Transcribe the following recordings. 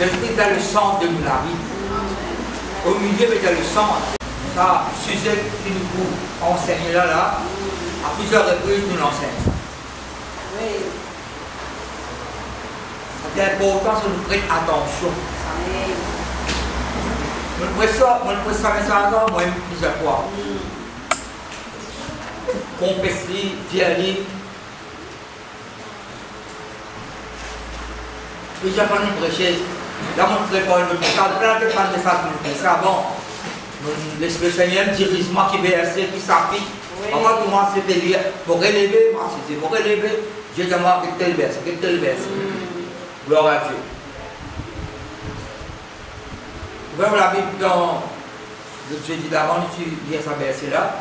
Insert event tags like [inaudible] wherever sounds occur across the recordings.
L'esprit est le centre de la vie. Au milieu, il est le centre. Ça, sujet qui nous enseigne là, là, à plusieurs reprises, nous l'enseigne. Oui. C'est important de nous prêter attention. Je ne presse ça, mais ça, moi, plusieurs fois. Confesser, dire, Déjà, quand nous prêchons, là, on ne pas le message, plein de pas de message pour nous prêcher. Bon, le Seigneur dirige moi qui verset, qui s'applique. On va commencer à lire, pour relever, moi, c'est pour relever. Dieu dit moi, tel verset, tel verset. Gloire à Dieu. Ouvrez la Bible dans le jeudi d'avant, tu lis ce verset-là.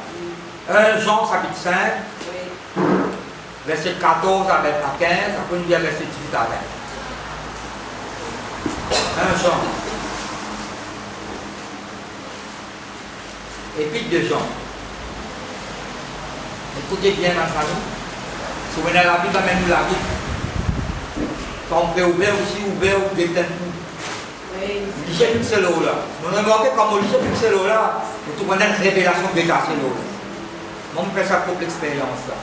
1 Jean chapitre 5, Oui. verset 14 à 15, après nous lire verset 18 à 20. 1 Jean. Épître de Jean. Écoutez bien ma famille. Si vous venez à la Bible, amène-nous la Bible. Quand on peut ouvrir aussi, ouvrir ou peut-être Oui. Lisez tout cela là. Vous remarquez quand on lit tout cela là, vous trouvez une révélation de là. Moi, je fais ça pour l'expérience là.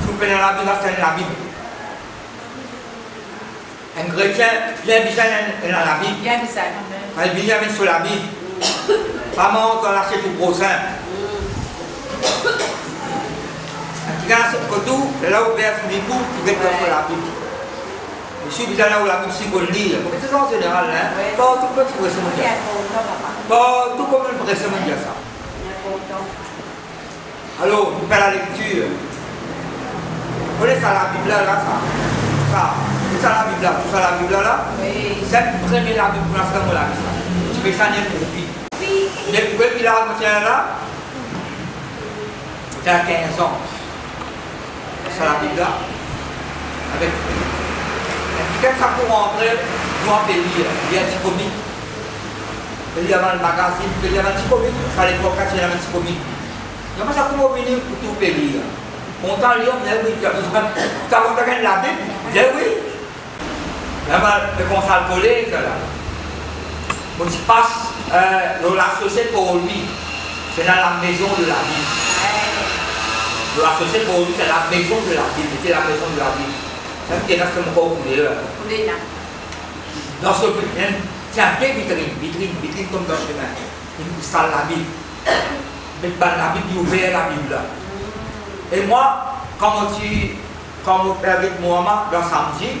Si vous prenez la Bible, c'est la Bible. Un chrétien bien bizarre dans la Bible. Bien bizarre il vient avec sur la Bible, pas mort dans l'assiette du prochain. C'est que tout, là où vers son époux, il est sur la Bible. Je suis bizarre là où la Bible, vous le lire. C'est ça en général, hein? Pas tout le monde qui pourrait se papa. Pas tout comme le pourrait se dire ça. Alors, nous faisons la lecture. Vous connaissez ça la Bible là, là, ça Ça, c'est ça la Bible là, tout ça la Bible là, là. Oui. C'est le premier la Bible pour l'instant, moi, la Bible. Je fais ça n'importe où. Oui. Mais pourquoi il a commencé là C'était à 15 ans. C'est la Bible là. Avec. Et puis quand ça pour rentrer, nous on peut lire. Il y a un petit comique. Il y avait le magazine, il y avait un petit comique. Il fallait pas casser un petit comique. Il y a ça pour venir pour tout lire. Content lire, mais oui, tu as besoin. Tu as besoin de la Bible Je dis oui. Le conseil collègue là. Quand tu passes euh, dans la société pour lui, c'est dans la maison de la Bible. Dans la société pour lui, c'est la maison de la Bible. C'est la maison de la tient dans ce il est là. Vous l'avez là. Dans ce vitrine, c'est un peu vitrine, vitrine, vitrine comme dans le chemin. Il installe la Bible. Mais ben, la Bible, il ouvert la Bible là. Et moi, quand tu, quand mon père avec Mohamed, le samedi,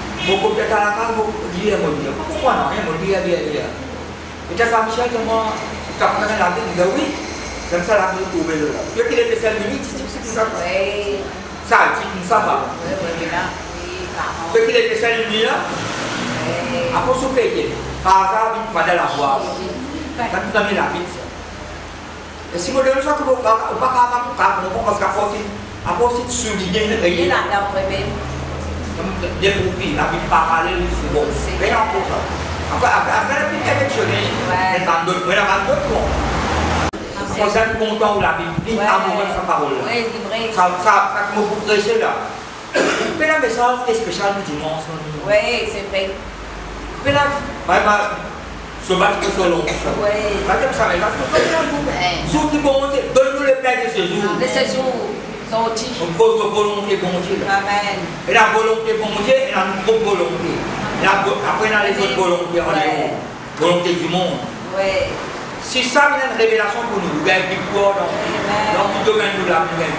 la Bible trouvé là. Puis qu'il est spécial limite, c'est tout ça. Oui. Ça, c'est une ça va. Oui, oui, là. Oui, parents. Puis qu'il est spécial limite là, Oui. après se payer. Par hasard, il va la voir. Oui. Ça nous a mis la Bible. ça. Et si vous donnez ça, que vous ne pouvez pas faire parce qu'à force, à force de souligner, Il est rien. là, là, compris, la Bible parallèle, c'est bon. Mais non, pour ça. Après, la Bible perfectionnée, Ouais. mais dans d'autres, mais dans d'autres, bon. Faut être content où la Bible amoureux de sa parole. là. Ça, ça, ça me vous là. [coughs] Mais la message est spécial du dimanche. là. Oui, c'est vrai. Mais là, battre que selon. Oui. Pas comme ça, mais jour du bon Dieu, donne-nous le pain de ce jour. De ce jour, sorti. On pose la volonté bon Dieu. là. Amen. Et la volonté bon Dieu, et la propre volonté. La après, on a les autres volontés en Ouais. Volonté du monde. Oui. Si ça vient une révélation pour nous, gagne victoire dans, dans tout domaine de la vie.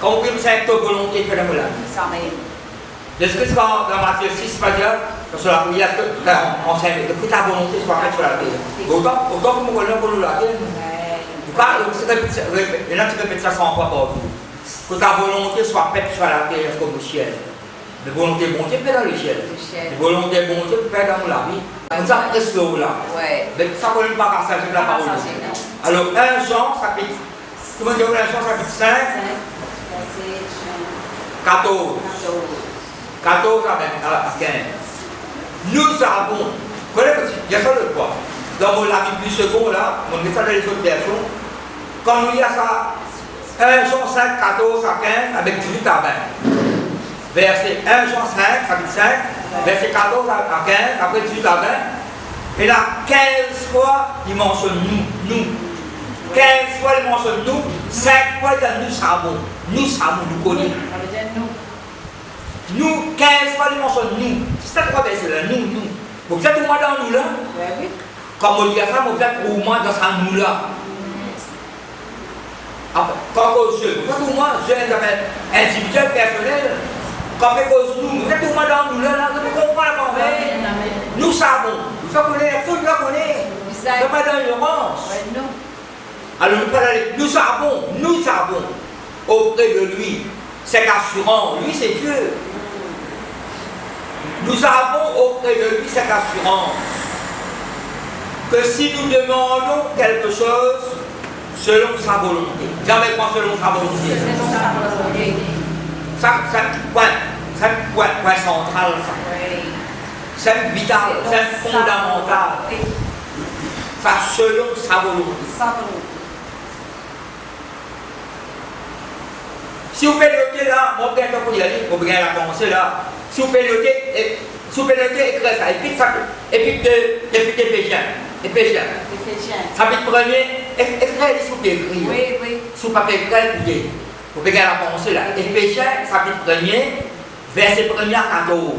Quand on peut faire ta volonté, volonté. Ça m'aide. Jésus-Christ, dans Matthieu 6, va dire, sur la prière, que, sait que ta volonté soit faite sur la terre. Autant, autant que nous connaissons pour nous la terre, et là tu répètes ça 100 fois par jour. Que ta volonté soit faite sur la terre comme au ciel. La volonté bon Dieu fait dans le ciel. La volonté bon Dieu fait dans la vie. Ça, là. Mais ça ne pas passer la Pas parole. Alors, 1 Jean, chapitre. Comment dire 1 Jean, chapitre 5, Verset 14. 14 à 20, à 15. Nous avons. Connaissez, il y a ça le quoi? Dans mon avis plus second, là, on met ça dans les autres versions. Quand nous y a ça, 1 Jean 5, 14 à 15, avec 18 à 20. Verset 1 Jean 5, chapitre 5, verset 14 à 15, après 18 à 20. Et là, 15 fois, il mentionne nous, nous. 15 fois, il mentionne nous. 5 fois, il dit nous savons. Nous savons, nous connaissons. Nous. Nous, 15 fois, il mentionne nous. C'est ça trois versets là, nous, nous. Vous êtes au moins dans nous là. Comme on dit à ça, vous êtes au moins dans ça nous là. Quand cause je, êtes au moins, je s'appelle individuel, personnel. Quand cause nous, êtes au moins dans nous là, la Ouais, parole. amen. Nous savons. Nous tout pas nous. Alors nous, parlons- nous savons, nous savons auprès de lui, c'est assurant, lui c'est Dieu. Nous avons auprès de lui cette assurance que si nous demandons quelque chose selon sa volonté, jamais pas selon sa volonté. Ça c'est un point, point, central, ça. C'est vital, c'est fondamental. Ça selon sa volonté. Si vous pouvez noter là, mon père, vous y allez, vous pouvez la commencer là. Si vous pouvez noter, et- si vous pouvez noter, écrire ça. Épître, épître de, épître d'Éphésiens. Éphésiens. Éphésiens. Chapitre premier, é- écrire, si vous pouvez écrire. Oui, oui. Pouvez écrire, écoutez. Vous pouvez la commencer là. Éphésiens, chapitre premier, verset 1er à 14.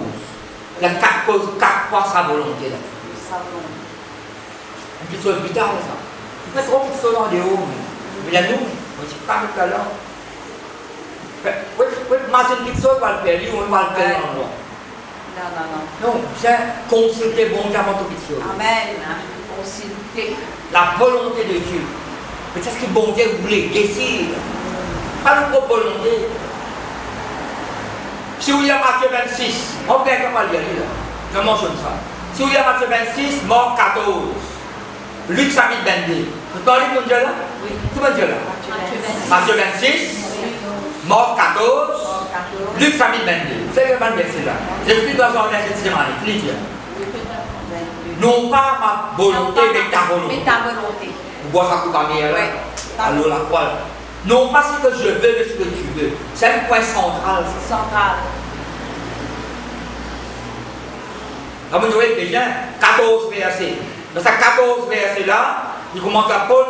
Il y a quatre causes, quatre fois sa volonté là. Un petit peu vital ça. Vous faites trop de choses en dehors. Mais là, nous, on ne pas tout à l'heure. Oui, oui, mais c'est une petite chose, on va le faire, on va le faire en droit. Non, non, non. Non, c'est consulter si c'était bon qu'avant tout petit. Amen. Comme si La volonté de Dieu. Mais c'est ce que bon Dieu voulait, désir. Pas notre volonté. Si vous y a Matthieu 26, on perd comment lire là. Je mentionne ça. Si vous y a Matthieu 26, mort 14. Luc chapitre 22. Vous parlez de Dieu là? Oui. Tout mon Dieu là Matthieu 26, mort 14. Luc chapitre 22. 세계관 백신다. 제스피가 서울에서 지정하는 클리지야. Non pas ma volonté, mais ta volonté. Mais ta volonté. Bois à coup d'amiel, allô la poêle. Non pas ce que je veux, mais ce que tu veux. C'est un point central. Central. Comme vous voyez, déjà, 14 versets. Dans ces 14 versets-là, il commence à Paul,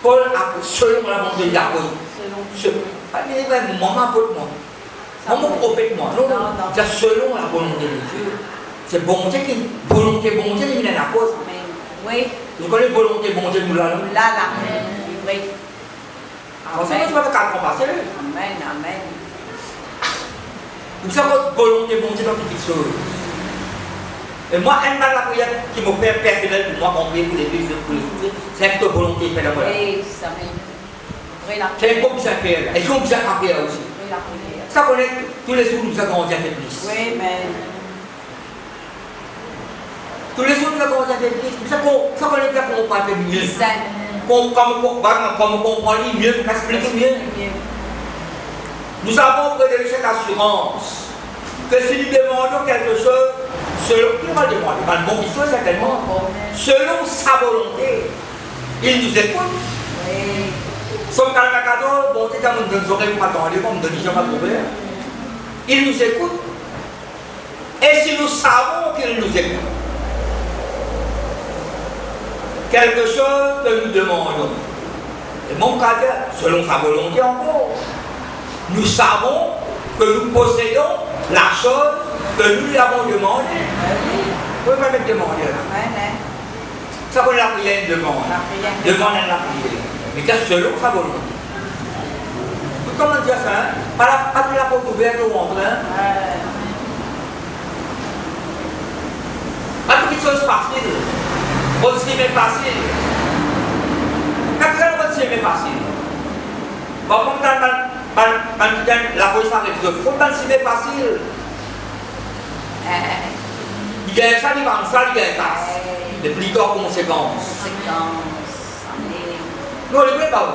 Paul a, selon la volonté d'Apollon. Selon. Pas même moment, Paul, moi. Mon prophète, moi. Non, Non, c'est selon la volonté de Dieu. C'est bon Dieu qui, volonté, bon Dieu, il est la cause. Amen. Oui. Vous connaissez volonté, bon Dieu, nous là, là. Là. Oui. Parce que tu vas faire quatre ans passer. Amen. Amen. Vous savez, votre volonté, bon Dieu, dans toutes les choses. Et moi, un mal la prière qui me fait personnel pour moi, combien pour les deux, pour les autres, c'est une volonté, fait moi. Oui, ça la C'est un peu bien faire. Et qu'on bien faire aussi. Oui, la prière. Ça connaît, tous les jours, nous avons grandi un peu plus. Oui, mais. Tous les jours, nous avons grandi un peu plus. Ça qu'on- ça connaît bien qu'on peu mieux. Comme on comprend mieux, on explique mieux. Nous avons auprès de cette assurance que si nous demandons quelque chose, selon, va demander? Pas le bon certainement, selon sa volonté, il nous écoute. Oui. Somme 44, bon, t'es dans nos oreilles pour attendre, comme de Dijon pas trouvé. Il nous écoute. Et si nous savons qu'il nous écoute, quelque chose que nous demandons, et mon cas, selon sa volonté encore, nous savons que nous possédons la chose que nous lui avons demandé. Vous pouvez même demander là. Ça qu'on la prière, une demande. Demande à la prière. Mais c'est selon sa volonté. Comment dire ça hein? Pas la, pas de la porte ouverte au ventre. Hein? Pas de quelque chose facile. Aussi mais facile. Naturellement, c'est mais facile. Bon, comme la police faut pas si mais facile. Il gagne ça, il ça, il. Les plus conséquences. Non, le pas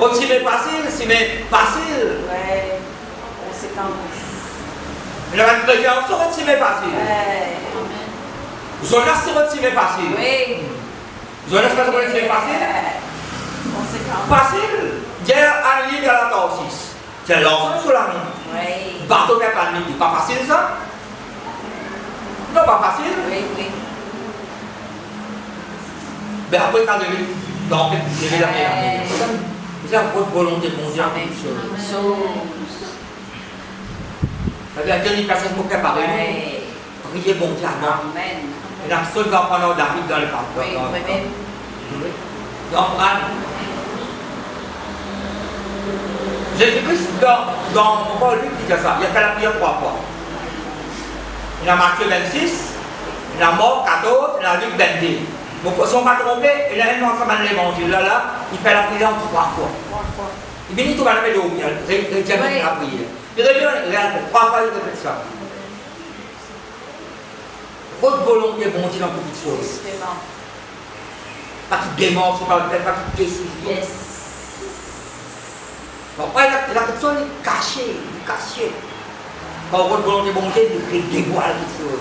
On s'y met facile, met facile. Ouais. Conséquence. Il y a une préférence, on s'y met facile. Ouais. On s'y met facile. Oui. On s'y met facile. Conséquence. Facile. Hier, un livre à la torsis. C'est l'enfant sur la main. Oui. Bateau pas de midi. Pas facile ça? Non, pas facile. Oui, oui. Mais après, quand je vais dans le je vais la. C'est un peu de volonté mondiale. Amen. quelque chose. Chose. Ça veut dire que les personnes sont bon Dieu avant. Amen. Et la seule va prendre David dans le parc. Oui. Donc, Anne. Jésus-Christ, dans, dans pourquoi lui qui dit ça? Il a qu'à la prière trois fois. Il a Matthieu 26, il a Marc 14, il a Luc 22. Donc, si on va tromper, il a un ensemble de l'évangile là, là, il fait la prière en trois fois. Il tout le monde, il jamais Oui. la prière. Il trois fois, il répète ça. Votre volonté, Dieu, dans. Justement. Pas qu'il démence, pas qu'il. Donc, la, personne est cachée, cachée. Quand votre volonté bon Dieu, il dévoile quelque chose.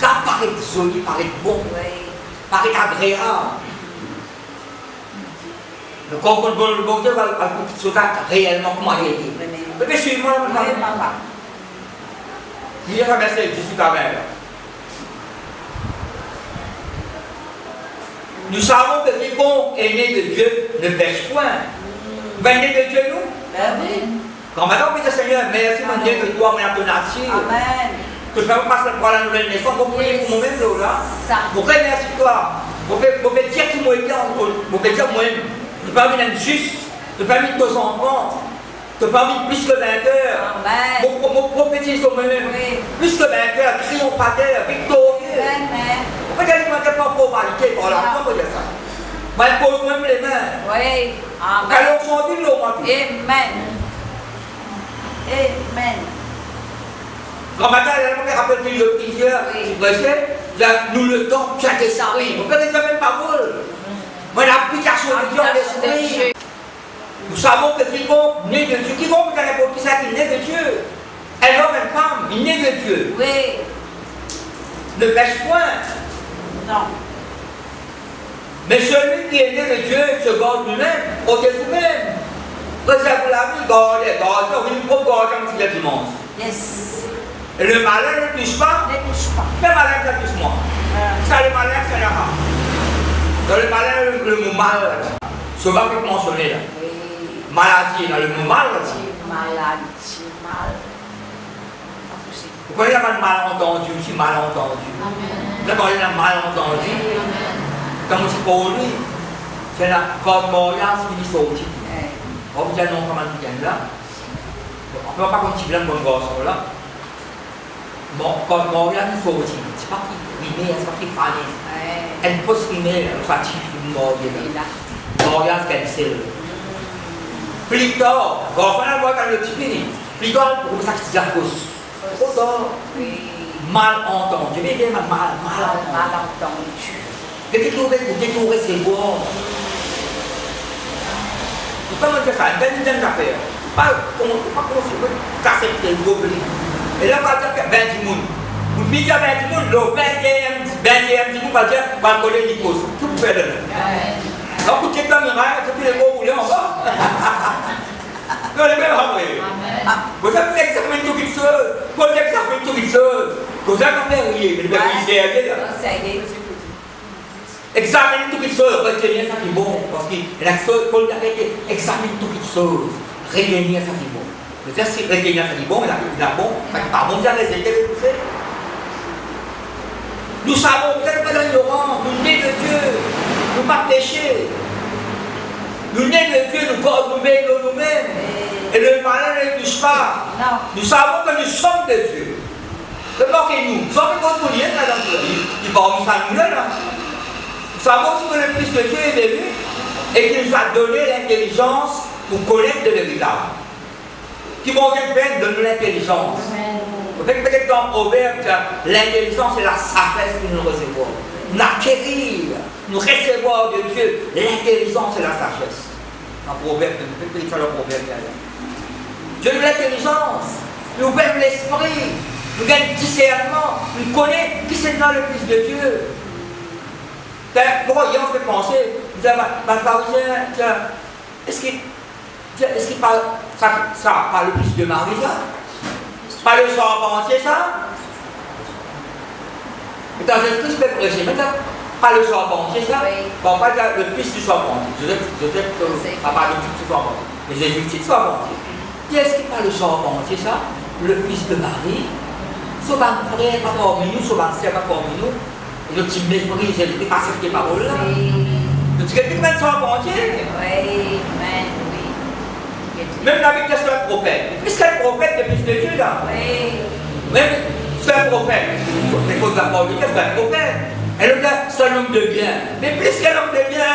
Car paraît joli, bon, Oui. paraît agréable. Quand votre volonté bon Dieu va chose réellement comment il. Vraiment. Mais bien, papa. Il y a un verset, je suis ta mère. Nous savons que quiconque est né de Dieu ne pêche point. Vous êtes né de Dieu, nous? Ben oui. Quand maintenant, oui, Seigneur, merci mon Dieu de toi, mon nature. Amen. Que je ne peux pas pour la nouvelle naissance, vous pouvez pour moi-même, là. Vous pouvez merci toi. Vous vous pouvez dire que moi, vous pouvez dire moi-même. Je ne peux pas venir juste. Je ne peux pas venir de enfants. Pas venir plus que vainqueur. Mon, mon prophétise sur moi-même. Oui. Plus que vainqueur, triomphateur, victorieux. Tu peux pas pauvreté par là Pourquoi dire ça? Mais pose même les mains. Oui. Amen. Quand on dit. Amen. Amen. Quand matin, elle le prière, Oui. nous le temps, chaque esprit. Vous pouvez même pas Moi, l'application de Dieu l'esprit. Nous savons que quiconque né de Dieu, quiconque est n'importe qui ça qui est né de Dieu, un homme, une femme, il est de Dieu. Oui. Ne pêche point. Non. Mais celui qui est né de Dieu se garde lui-même, protège vous-même. Préserve la vie, gardez, gardez, il faut garder un petit dimanche. Yes. Et le malin ne touche pas, Ne touche pas. le malin ça touche moi. Ça, le malin, c'est là. Dans le malin, le, le mot mal, ce va que mentionné là. Oui. Maladie, dans le mot mal, là. J'ai malade. J'ai mal. Pas possible. vous connaissez la malentendu, aussi malentendu. Vous avez parlé d'un malentendu, comme si pour lui, c'est là, quand Moria finit sorti. Eh, On vous dit non, comment tu viens là On ne peut pas continuer un bon garçon là. Bon, quand Moria finit sorti, c'est pas rimer, elle va tirer Moria il là. a. Moria cancel. Plus tard, quand on va voir dans le pour ça que à cause. Oui. mal entendu, mais bien mal, mal, mal entendu. De détourner pour détourner ses voix. Tu ça, une d'affaires. Pas pas tes gobelins. Et là, on va dire que 20 personnes. Vous dites à 20 personnes, le 20e, 20e, on va dire, va coller les causes. Tout le. Non, avez fait examen tout qui tout. Examine choses, retenir ça qui est bon. Parce que la chose, Paul dit, examine retenir ça qui est bon. Si retenir ça qui est bon, a bon, ça qui est pas bon, aider, vous savez. Nous savons, peut-être pas l'ignorance, nous nés de Dieu, nous pas péché. Nous nés de Dieu, nous gardons nous-mêmes. Et le malin ne touche pas. Nous savons que nous sommes de Dieu. Le corps que nous, nous sommes tous les là dans le Il va nous saluer là. Nous savons aussi que le Fils de Dieu est venu et qu'il nous a donné l'intelligence pour connaître de véritable. Qui m'ont fait donner l'intelligence. Peut-être dans Proverbe, l'intelligence et la sagesse que nous recevons. Nous acquérir, nous recevoir de Dieu l'intelligence et la sagesse. Dans Proverbe, peut-être dans le Proverbe. Dieu nous l'intelligence, nous ouvre l'esprit, nous gagnons discernement, nous connaissons qui c'est dans le Fils de Dieu. Pourquoi on fait penser, vous avez ma tiens, est-ce qu'il est parle ça, ça Fils de Marie, ça Pas le sang entier, ça? Et dans ce Christ peut prêcher, maintenant, pas le sang entier, ça? Bon, pas le Fils du sang entier. Joseph, Joseph, pas parler du Fils du sang entier. Mais Jésus, c'est le sang entier. Qui est-ce qui parle le sang entier, ça? Le Fils de Marie Souvent frère, pas parmi nous, souvent sœur, pas parmi nous. Et le petit mépris, j'ai pas cette parole là. Le petit qui soit bon Dieu. Oui, amen, oui. Même la Bible c'est un prophète. Puisque le prophète, fils de Dieu là. Oui. Même c'est un prophète. Les causes de la parole c'est un prophète. Et le gars, c'est un homme de bien. Mais plus qu'un homme de bien.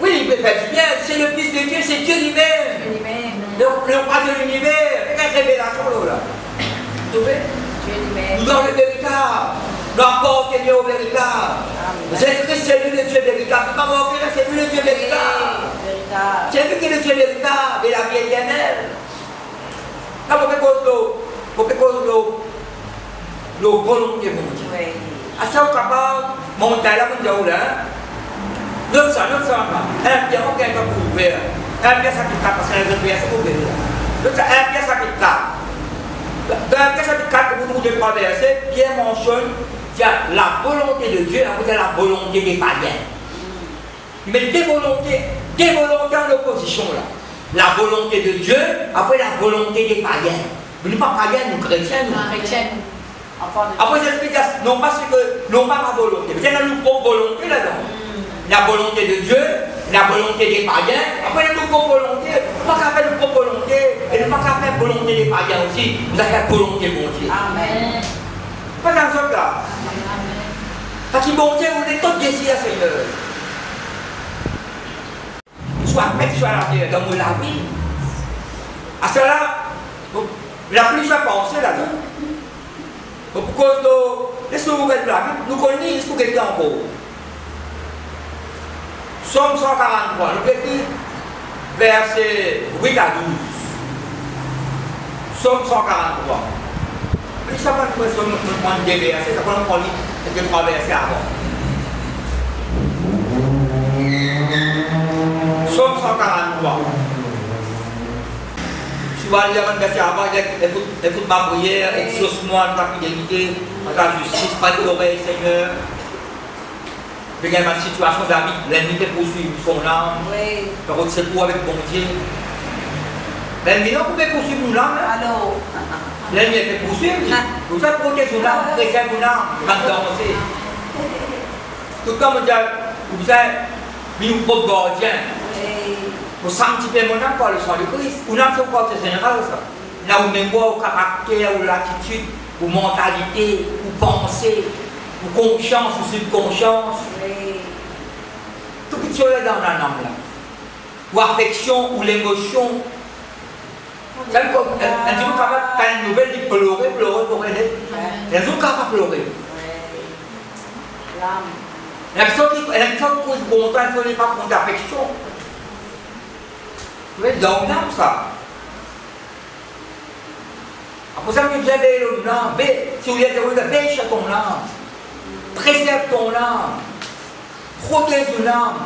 Oui, il peut faire du bien. C'est le fils de Dieu, c'est Dieu lui-même. Le, le roi de l'univers. Quelle révélation là. Vous trouvez? Dieu lui-même. Nous dans le véritable. Nous apportons Dieu au véritable. Jésus-Christ, c'est lui le Dieu véritable. Pas mon c'est lui le Dieu véritable. Véritable. C'est lui qui est le Dieu véritable et la vie éternelle. Là, vous faites cause de vous faites cause de la volonté de Dieu. Oui. À ça, on est capable de monter là, on dit là. 900, 900, un pied, on gagne pour ouvrir. Un pied, ça qui tape, parce que les autres pièces, c'est ouvert. Donc, un pied, ça qui tape. Dans un pied, ça qui tape, vous devez traverser, Pierre mentionne il y a la volonté de Dieu, après la volonté des païens. Mais des volontés, des volontés en opposition là? La volonté de Dieu, après la volonté des païens. Vous n'êtes pas païens, nous chrétiens, nous. Enfant de Après, j'explique, non pas ce que, non pas ma volonté. Mais il y a une propre volonté là-dedans. La volonté de Dieu, la volonté des païens, après une propre volonté. Pas qu'à faire une propre volonté, et pas qu'à faire volonté des païens aussi. Vous avez la volonté de Dieu. Amen. Pas dans ce cas. Parce que bon Dieu, vous êtes tous désir, Seigneur. Soit bête, soit la terre, dans la vie. À cela, la plus soit pensée là-dedans. Pour cause de. La Bible, nous connaissons ce qui est en haut. Somme 143, nous petit verset 8 à 12. Somme 143. Mais ça va nous prendre des versets, ça va nous prendre deux, trois versets avant. Somme 143. Tu vas lire un verset avant, écoute, ma prière, exauce-moi de ta fidélité, de ta justice, pas de l'oreille, Seigneur. Je regarde ma situation, David, l'ennemi te poursuit son âme. Oui. Contre, c'est pour avec bon Dieu. L'ennemi non pouvait poursuivre mon âme. hein. L'ennemi était poursuivi. Vous savez protéger son âme, préserver mon âme, aussi. Tout comme on dit, vous avez mis gardien. Sanctifier mon âme par le sang de Christ. Mon âme, c'est quoi C'est général ça. Là où mémoire, au caractère, ou l'attitude, ou mentalité, ou pensée, ou conscience, ou subconscience. Oui. Tout petit chose dans la âme là. Ou affection, ou l'émotion. Savez, comme un petit peu capable, quand une nouvelle dit pleurer, pleurer, pleurer. Ouais. Elles ont capable de pleurer. L'âme. Personne qui est elle n'est pas contente d'affection. Vous voyez, dans l'âme, ça. Après ça, vous avez l'âme, si vous êtes heureux, pêche à ton âme. Préserve ton âme. Protège ton âme.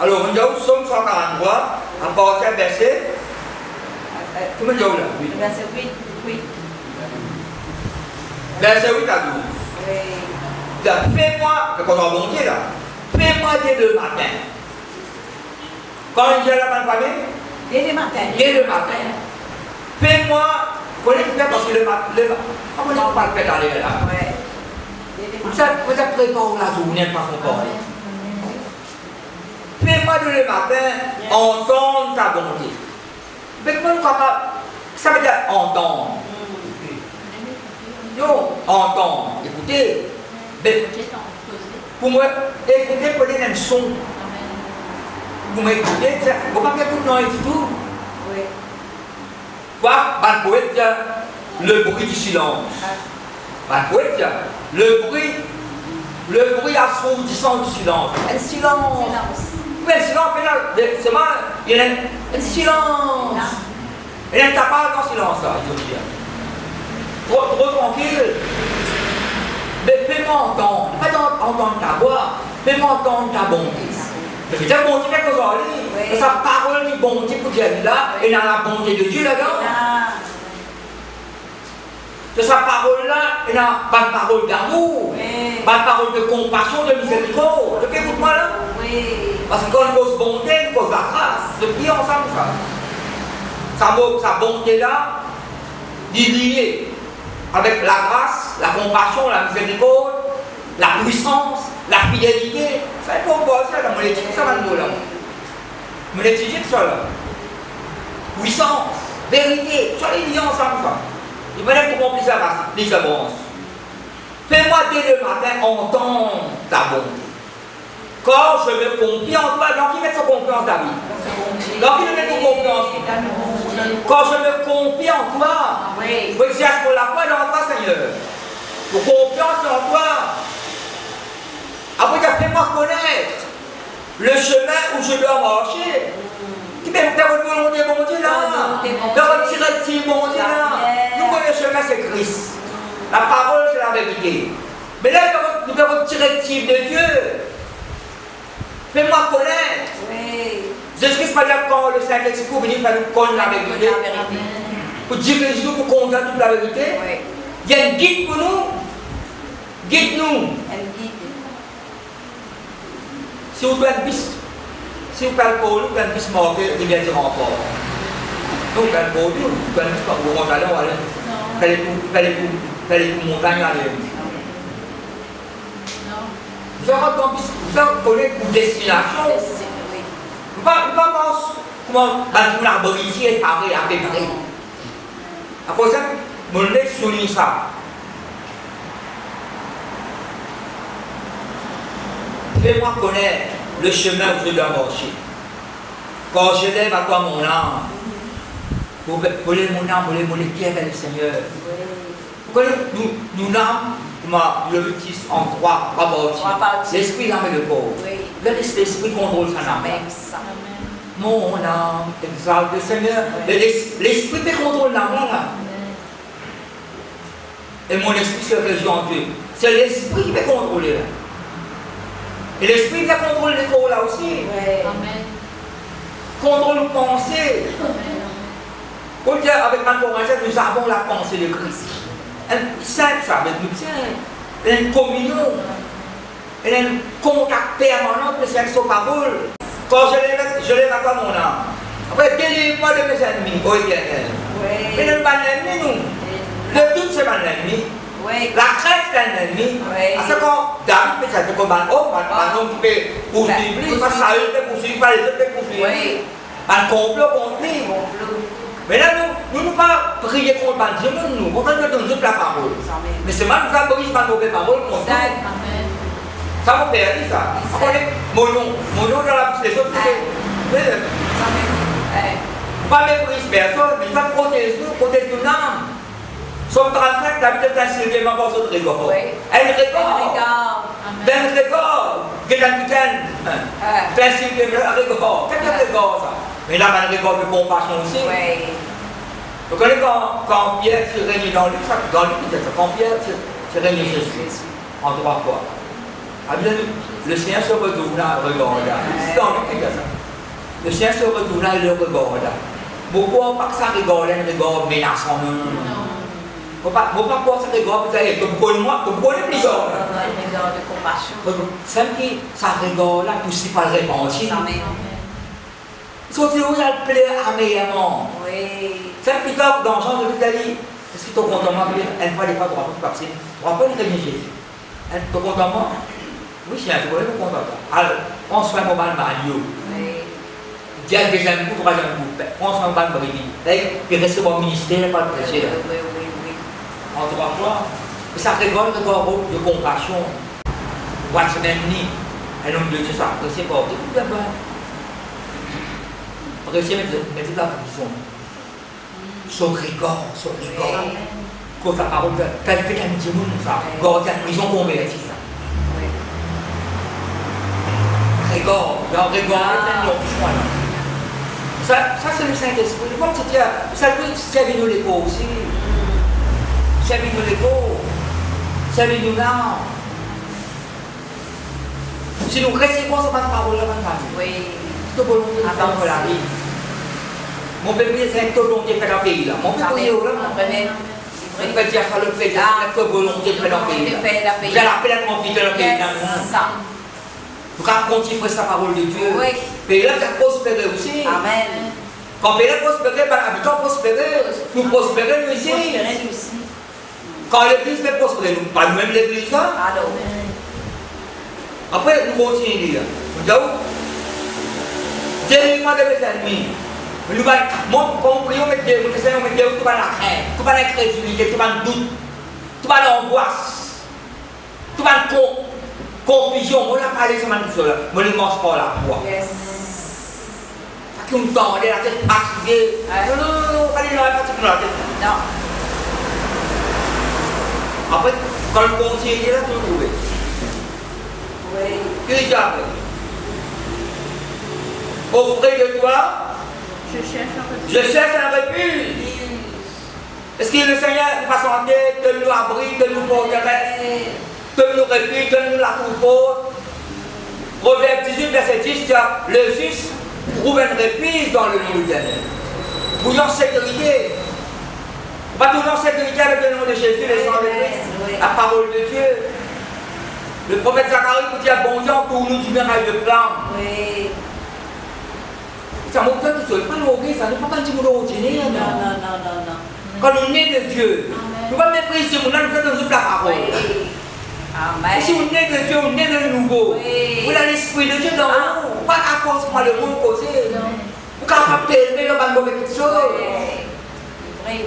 Alors, on dit psaume 143, en partant verset, Euh, tout le monde dit où là? Oui. Verset 8. Oui. Verset 8 à 12. Oui. Fais-moi, quand on va monter là, fais-moi dès le matin. Quand à la famille, Dès le matin. dès le matin. Fais-moi, bien parce que le matin, le on parle fait dans les là Ouais. Le Vous vous avez préparé la journée de façon correcte. Fais-moi dès le matin entendre ta bonté. Mais comment on capable, ça veut dire entendre. Non, entendre, écoutez. Mais pour moi, écouter, prenez un son. Vous m'écoutez, vous ne pouvez pas du tout. Oui. Quoi Un poète le bruit du silence. Un poète le bruit, le bruit assourdissant du silence. Un silence. Oui, un silence C'est mal. Il y a un silence. Il y a un tapage dans silence, ça, il faut dire. Trop, trop tranquille. Mais fais-moi entendre, pas entendre ta voix, fais-moi entendre ta bonté. Parce que ta bonté, quelque chose C'est sa parole qui bonté pour Dieu là, et dans la bonté de Dieu là-dedans. C'est sa parole-là, et dans pas de parole d'amour, pas de parole de compassion, de miséricorde. Écoute-moi là. Parce que quand on cause bonté, on cause la grâce. De prier ensemble ça? Sa, sa bonté-là, d'y avec la grâce, la compassion, la miséricorde, la puissance, la fidélité. Ça est pour moi, ça, mon étude, ça va nous là. Mon étude, ça là. Puissance, vérité, ça les liés ensemble, ça. Il fallait pour remplir sa différence. Fais-moi dès le matin entendre ta bonté. Quand je me confie en toi, dans qui met sa confiance, David? Dans qui met sa confiance? Quand je me confie en toi, oui. faut exercer pour la foi dans toi, Seigneur? Pour confiance en toi. Après, tu as fait moi connaître le chemin où je dois marcher. Tu peux faire votre volonté, mon Dieu, là. Dans votre directive, mon Dieu, là. Nous connaissons le chemin, c'est Christ. La parole, c'est la vérité. Mais là, nous avons votre directive de Dieu. Fais-moi connaître. Oui. Jésus-Christ m'a dit quand le Saint-Esprit venir faire nous connaître la vérité. Pour diriger nous, pour conduire toute la vérité. Il y a un guide pour nous. Guide-nous. Si vous faites bis, si vous faites pour nous, vous faites bis marqué, il vient dire encore. Donc, vous faites pour nous, vous faites bis pour vous rendre à l'air, fallait pour, fallait pour, fallait pour montagne aller. Vous avez connaître une destination. Pas, pas pense comment bantu l'arboricier est paré à cause ça, mon lait souligne ça. Fais-moi connaître le chemin où je dois marcher. Quand je lève à toi mon âme, pour voler mon âme, voler mon vers le Seigneur. Pourquoi nous, nous n'âmes, le petit en trois, trois parties. L'esprit, l'âme et le corps. Laisse l'esprit contrôle sa âme. Mon âme exalte le Seigneur. L'esprit qui contrôle l'âme là. Et mon esprit se réjouit en Dieu. C'est l'esprit qui peut contrôler là. Et l'esprit qui contrôle les corps là aussi. Amen. Contrôle nos pensées. Avec ma nous avons la pensée de Christ. Elle sait ça avec nous. Elle a une communion. Elle a un contact permanent avec sa parole. Quand je lève, je lève à mon âme. Après, délivre-moi de mes ennemis, ô éternel. Oui. Mais ne pas l'ennemi, nous. Le doute, c'est pas l'ennemi. Oui. La crainte, c'est un ennemi. Oui. Parce que quand David peut être comme un homme, un homme qui peut poursuivre, il peut poursuivre, pas les autres peut poursuivre. Oui. Un complot contre lui. Mais là, nous ne pouvons pas prier contre Dieu, nous. On va donner toute la parole. Mais c'est mal que ça brise ma mauvaise parole contre nous. Ça vous ça. Après, mon nom, mon nom dans la autres, c'est. Pas méprise personne, mais ça protège nous, protège nos âme. Somme 35, David est ainsi le dément sur le rigore. Elle regarde. Elle regarde. Quelqu'un qui t'aime. Ainsi le rigore. Qu'est-ce que rigore ça? Mais là, elle regarde de compassion aussi. Vous connaissez quand, quand Pierre se réunit dans lui, dans lui, quand Pierre se réunit Jésus, en trois fois. Le chien se retourna et regarda. C'est dans le qui ça. Le chien se retourna et le regarda. Pourquoi pas que ça regarde un regard menaçant Non, non. Comme pour moi, comme pour les prisons. Un regard de compassion. Celle qui, ça regarde là, poussé par le repentir. Sauter où il y a le plaisir améliorement. Oui. Dans Jean de l'Italie. Est-ce que ton contentement, elle ne va pas droit pour. On Jésus? Ton contentement, oui, c'est un. Alors, soin de mon Mario. Dia deuxième coup, troisième coup. Soin de mon Brady. Puis reste au ministère, pas de. Oui, oui, oui. En trois fois. Ça rigole de de compassion. What's ni. Un homme de Dieu, ça apprécie pas. Tout d'abord. Apprécier, mais c'est la position. son rigor, son rigor. Quand sa parole, tel que t'as dit, ça, gardien de prison converti. Rigor, dans rigor, c'est une option. Ça, ça c'est le Saint-Esprit. Dis, ça peut servir nous les aussi. Servir nous les Servir nous là. Si nous recevons cette parole, là, Oui. Toute volonté de faire la vie. Mon bébé, c'est toute volonté de faire la pays là. Mon bébé, là. On peut dire ça le fait, la volonté de faire la pays là. J'ai l'appel à envie de la pays là. Vous racontez sa parole de Dieu. Oui. Prospérer aussi. Amen. Quand Péla prospérer, ben, habitant nous prospérer, nous pas nous-mêmes l'église là. Alors. Après, nous continuons à lire. Nous disons, Délivre-moi de mes ennemis. Nous allons, moi, quand nous prions, mais Dieu, nous Seigneur, mais Dieu, tu vas la crainte, tu vas l'incrédulité, tu vas le doute, tu vas l'angoisse, tu vas la confusion. On a parlé de ça, mais ne mange pas la foi. Yes. Qui me tend, la tête fatiguée. Non, non, non, non, pas les gens fatigués la tête. Non. Après, quand le conseiller est là, tu. Que dit après Auprès de toi, Je cherche un peu. je cherche un refuge. Est-ce que le Seigneur nous va santé, de nous abri, de nous forteresse, de nous refuge, de nous la trouve Proverbe 18, verset 10, dit le juste trouve un refuge dans le nom de l'éternel. Pour en sécurité. Pas toujours en sécurité avec le nom de Jésus, les sang de Christ, la parole de Dieu. Le prophète Zacharie vous dit bon Dieu pour nous du miracle de plan. Oui. Ça montre que ce n'est pas l'orgueil, ça n'est pas quand tu me Non, non, non, non, non. Quand on est de Dieu, nous ne pouvons pas mépriser mon âme, nous faisons la parole. Amen. Si on est de Dieu, on est de nouveau. Oui. Vous avez l'esprit de Dieu dans vous. Pas à cause de le monde causé. Vous capable d'aimer le mauvais quelque chose. Oui.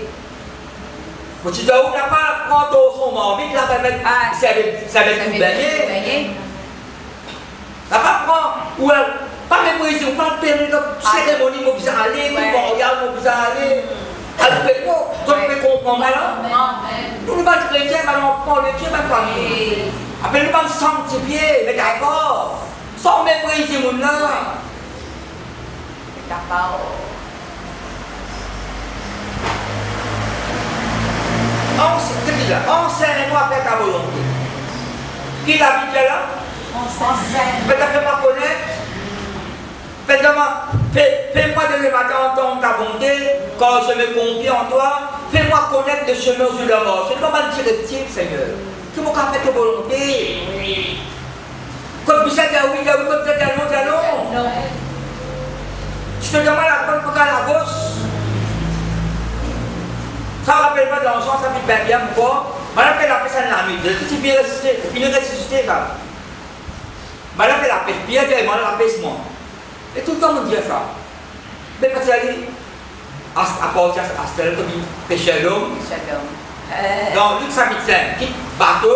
Pas prendre son mort, vite là, va mettre, Ah. ça va Ça tout baigner. N'a pas prendre, ou elle, pas mépriser, ou pas permettre de cérémonie, vous besoin aller, Ouais. regardez, vous besoin aller. Elle fait non, vous Ouais. pouvez comprendre. Amen. Nous ne pas chrétiens, mais on prend le Dieu, pas nous. Oui. Après, nous sommes sanctifiés, mais d'accord. Sans mépriser mon là. Ta Enseigne-moi à faire ta volonté. Qui l'habite là On s'enseigne. Fais-moi connaître. Fais-moi, fais- Fais-moi de le matin entendre ta bonté, quand je me confie en toi. Fais-moi connaître le chemin sur la mort. C'est pas mal directif, Seigneur. Que mon faire ta volonté. Oui. Comme ça, t'as oui, t'as oui, comme ça, t'as non, t'as non. Tu te demandes à droite pour la gauche. Ça ne rappelle pas de l'argent, ça fait bien bien pourquoi Madame fait la paix, ça n'a mis. Tu viens ressusciter, tu viens ressusciter ça. Madame fait la paix, bien dire, moi la paix c'est moi. Et tout le temps on dit ça. Mais parce dit, à celle comme l'homme, dans Luc 5 quitte bateau,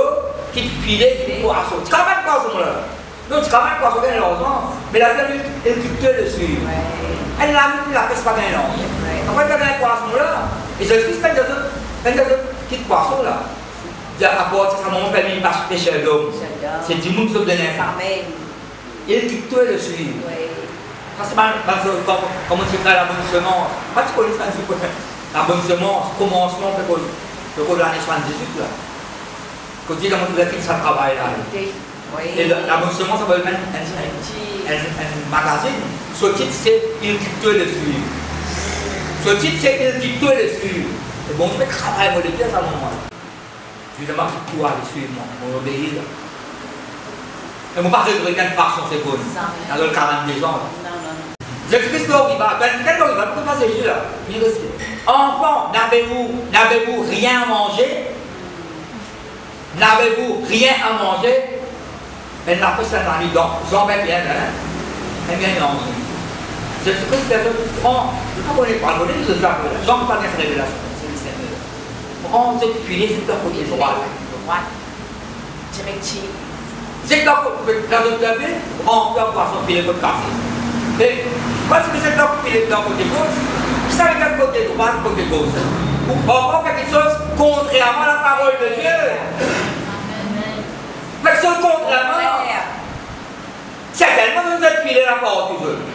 quitte filet, quitte poisson. Tu connais pas ce là Non, tu connais pas ce là l'argent, mais la Bible est. Elle l'a pas bien l'argent. Ouais. Après, tu as un poisson là. Et Jésus-Christ des autres petits poissons là? Il dit à bord, ça m'a permis de pêcher l'homme. Shalom. C'est du monde qui se donne ça. Il quitte tout et le suivre. Parce que comme, comme on dit la bonne semence. Pas tu connais ça, tu connais. La bonne semence, commencement, Le de l'année 78 là. Quand tu dis comment tu vas quitter ça travail là. Et la, bonne semence, ça va être un, un, un, un, un magazine. Ce titre c'est Il quitte tout et le suivre. Ce titre c'est quitte tout et le suivre. Et bon, je vais travailler mon pièces à mon moment. Évidemment, tout à le suivre, moi, on obéit là. Et mon pas regretter une façon, c'est bon. Dans le 42 ans là. Non, non, non. Jésus-Christ il va, ben, quel il va, pourquoi pas jeux là? Il dit, Enfant, n'avez-vous, n'avez-vous rien à manger N'avez-vous rien à manger? Mais la personne a dit, donc, j'en vais bien, hein Elle vient manger. Jésus-Christ il dit, prends, je ne connais pas, je connais les hommes, j'en peux pas cette révélation, c'est le Seigneur. Prends cette filet, c'est ton côté droit. Directive. C'est là que dans le TV, remplir poisson filet de café. Et parce que c'est là que filet dans côté gauche, Vous savez quel côté droit, côté gauche. Ou encore quelque chose contrairement à la parole de Dieu. Quelque chose contrairement. Certainement, vous êtes filé la parole toujours.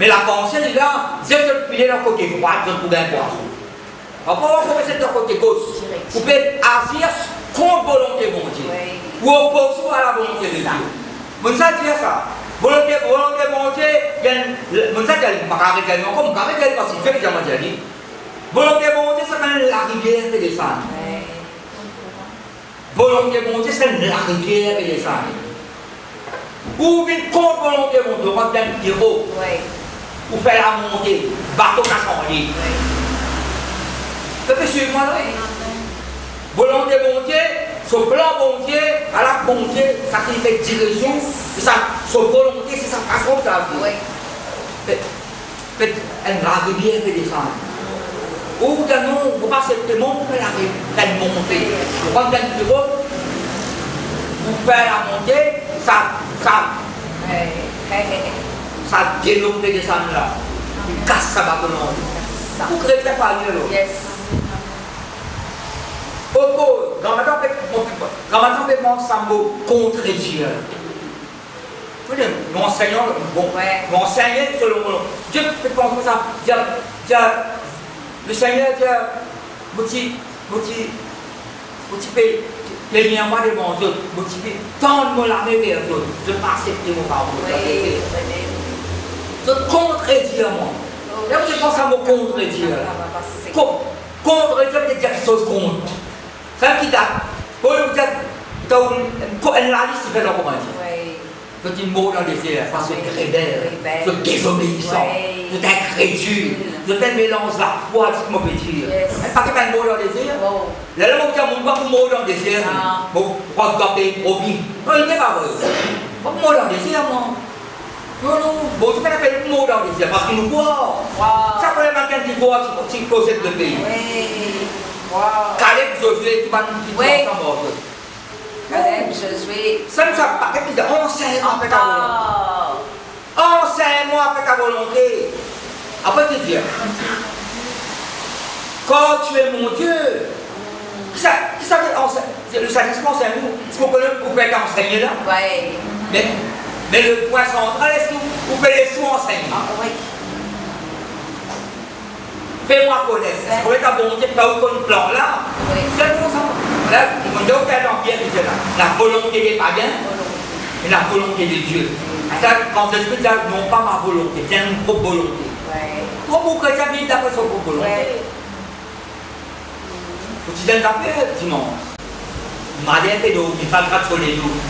Mais la là, vous êtes filé dans le côté droit, vous pouvez un poisson. Après, vous pouvez être côté gauche. Vous pouvez agir contre volonté de Dieu. Ou opposé à la volonté de Dieu. Vous savez ça. Volonté, volonté de Dieu, vous savez je ne sais pas comment vous savez parce que je vais dire. Volonté de Dieu, c'est la rivière qui descend. Volonté de Dieu, c'est la rivière qui descend. Ou une contre volonté de Dieu, on va dire haut. Ou faire la montée, bateau n'a changé. Vous suivre-moi là. Volonté bon Dieu, son plan bon Dieu, à la bonté, ça qui fait direction, ça, son volonté, c'est sa façon de vivre. Elle la rivière descend. Ou que non, vous passez le monde, vous la montée. Vous prenez le bureau, vous faites la montée, ça, ça, [laughs] ça développe les descendre là. Il casse ça. Vous créez pas là. Yes. Oko, Ramadan Ramadan fait mon sambo contre Dieu. Vous voyez, l'enseignant, bon, l'enseignant selon Dieu peut penser ça. Dieu, Dieu, le Seigneur, Dieu, petit, petit pays, les liens moi de mon Dieu, petit pays, tant de me laver vers Dieu, je passe accepter mon parole. Je contre Dieu, moi. Là, je pense à mon contre Dieu. Contre Dieu, c'est quelque chose contre. Boleh ucap tahu kau analyse fait comment Quand il mot dans les airs, parce que crédère, ce désobéissant, ce incrédule, ce mélange la foi, ce qu'on peut dire. Pas que un mot dans les airs. Là, là, dit, on va mot dans les airs. Bon, on va payer promis. Non, il n'est pas vrai. Pas mot dans les airs, moi. Non, non, bon, tu peux l'appeler mot dans les airs, parce qu'il nous voit. Ça peut être quelqu'un qui voit, qui possède le pays. Caleb Josué qui va nous dire en mort. Caleb Josué. Ça ne sera pas quelque chose. Enseigne-moi avec ta volonté. Enseigne-moi avec ta volonté. Après te dire. Quand tu es mon Dieu, qui ça, ça le sacrifice c'est. Est-ce qu'on peut, enseigner là Oui. Mais, mais le point central, est-ce que vous pouvez les sous-enseigner Ah oui. Fais-moi connaître. Est-ce que ta volonté, tu as un plan là C'est tout ça. Là, on dit aucun empire qui là. La volonté des païens et la volonté de Dieu. Ça, quand je dis non pas ma volonté, c'est une propre volonté. Toi, pour tu habites d'après son propre volonté. Faut que tu aies un dimanche. Madame fait d'eau, il pas sur les loups.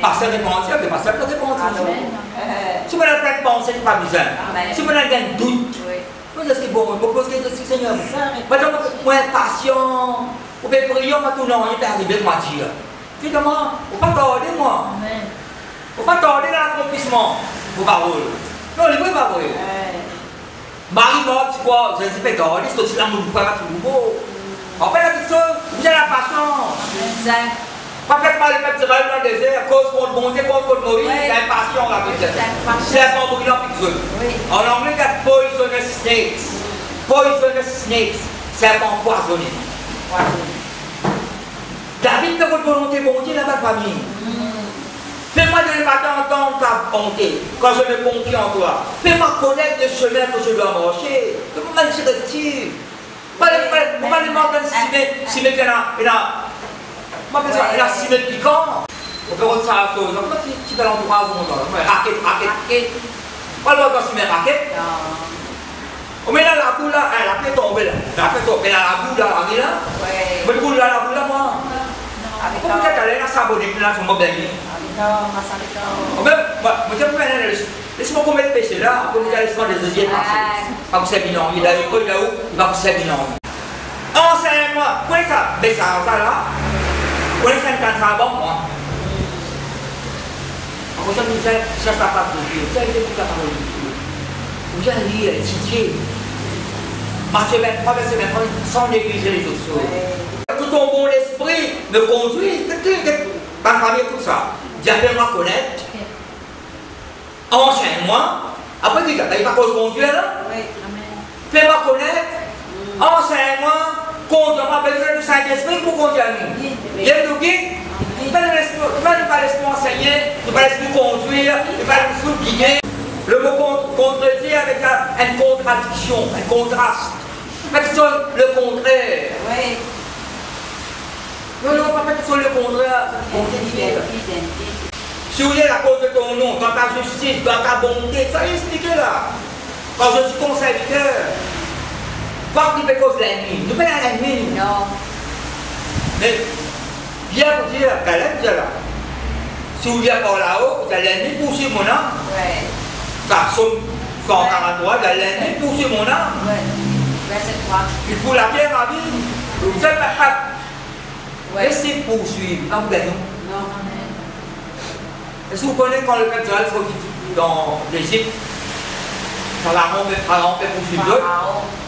Parce que répondre, c'est pas ça que pas c'est pas avez un doute, moi, je suis bon, je pose que je suis Seigneur. Maintenant, moi, patient, ou bien prier, moi, tout non, il est arrivé de. Finalement, faut pas tarder, moi. Faut pas tarder dans l'accomplissement vos paroles. Non, les vraies paroles. Marie mort, tu vois, je ne sais pas tarder, c'est aussi l'amour pas tout nouveau. En fait, la question, vous avez la patience. Pas fait mal le peuple dans le désert, cause contre bon Dieu, cause contre Moïse, il y a une passion là, peut-être. Serpent brûlant, puis En anglais, a poisonous snakes. Poisonous snakes. Serpent poisonné. David, de votre volonté, bon Dieu, n'a pas mis. Fais-moi de ne pas t'entendre ta bonté quand je me confie en toi. Fais-moi connaître le chemin que je dois marcher. Comment m'en tirer-tu Pas de demander si mes il a ma pensa, era simile piccone, o per un salto, ma ci, ci per un quasi un modo, come racket, racket, quale volta si mette racket? O mena la bulla, eh, la peto, bella, la peto, bella la bulla, la mila, ma bulla la bulla, ma, come che te la sabo di prima sono belli? O beh, ma ma c'è bene, Laisse-moi commettre le péché là, vous allez se faire des deuxièmes marchés. Pas que c'est bilan, il a eu quoi là où Il va que c'est bilan. Enseigne-moi, quoi ça? Mais ça, ça là. Pas. Vous allez lire, étudier. Marcher 23, verset 23, sans négliger les autres choses. Que ton bon esprit me conduit. Pas parler tout ça. Dis, moi connaître. Enseigne-moi. Après, il dit, il va cause mon Dieu là. Oui, Amen. Fais-moi connaître. Enseigne-moi. Conduis-moi. Besoin du Saint-Esprit pour conduire à nous. Il y a nous qui il va nous laisser enseigner, il va nous conduire, il va nous guider. Le mot contredire avec une contradiction, un contraste. Mais qui sont le contraire. Oui. Non, non, pas qui sont le contraire. Si vous voulez la cause de ton nom, dans ta justice, dans ta bonté, ça est expliqué là. Quand je suis ton pas qu'il cause de l'ennemi. Nous faisons l'ennemi. Non. Mais, bien vous dire, Caleb, là. Si vous voulez par là-haut, vous allez l'ennemi poursuivre mon âme. Oui. Ça, Somme 143, vous allez l'ennemi poursuivre mon âme. Oui. Verset 3. Il faut la pierre à vie. Vous êtes pas Oui. Laissez poursuivre. Là, vous êtes non. Est-ce que vous connaissez quand le peuple d'Israël faut dans l'Égypte? Fait.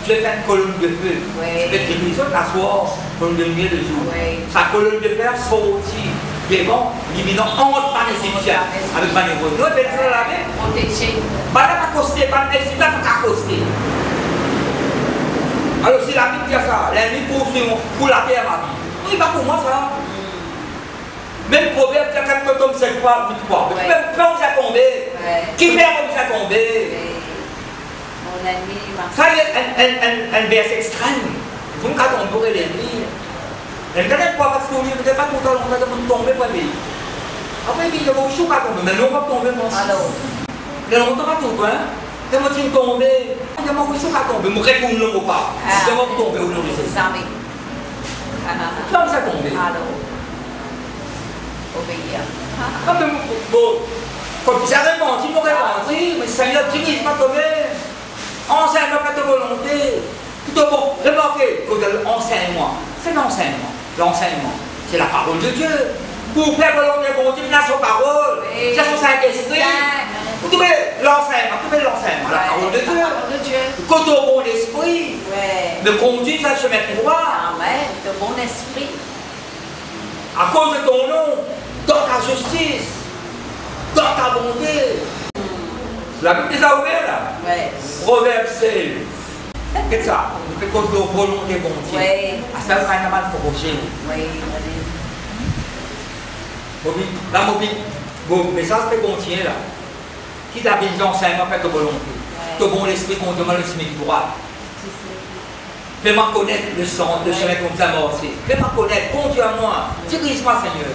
Tu fais une colonne de feu. Oui. Tu fais autres la soir, colonne de jour. Sa colonne de fer sortit devant, éliminant entre par les Égyptiens avec manœuvre. Nous, ben ça la d'accoster. Alors si la Bible dit ça, l'ennemi poursuit pour la terre ma vie. Oui, pas pour moi ça. Même proverbe, quand même comme c'est quoi, vous quoi. Ouais. Même quand vous a tombé, qui fait comme vous a tombé. Un verset extrême. Vous ne quand on pourrait les lire. Elle ne connaît pas parce vous ne pas tout le on va tomber lui. Après, il va vous pas tomber, mais on va tomber, mon. Alors. Y a tout, hein. Il m'a dit tomber. Il m'a dit, pas tomber, je réponds ou pas. Ah. Tomber ou non. Ah, ah, ah. Comme ça. Alors. Obéir. Ah, mais bon, il mais dis, pas tomber. Enseigne-moi pas ta volonté. Plutôt bon, remarquez, quand enseigne-moi, c'est l'enseignement. L'enseignement, c'est la parole de Dieu. Pour faire volonté de mon Dieu, il a son parole, il a son Saint-Esprit. Vous trouvez l'enseignement, vous trouvez l'enseignement, la parole de Dieu. De. Quand au bon esprit, me conduit vers le chemin droit, Amen. De bon esprit. à cause de ton nom, dans ta justice, dans ta bonté. La Bible est ouverte là. Ouais. Proverbe 16. Qu'est-ce que ça C'est cause de volonté bon Dieu. Ouais. À ça, il y a mal pour rocher. Oui. La mobi, bon, mais ça, c'est continuer là. Qui t'a dit enseignement, fait de volonté. Que bon l'esprit qu'on demande le chemin droit. Fais-moi connaître le sang, le chemin comme ça amorcé. Fais-moi connaître, conduis à moi. Dirige-moi, Seigneur.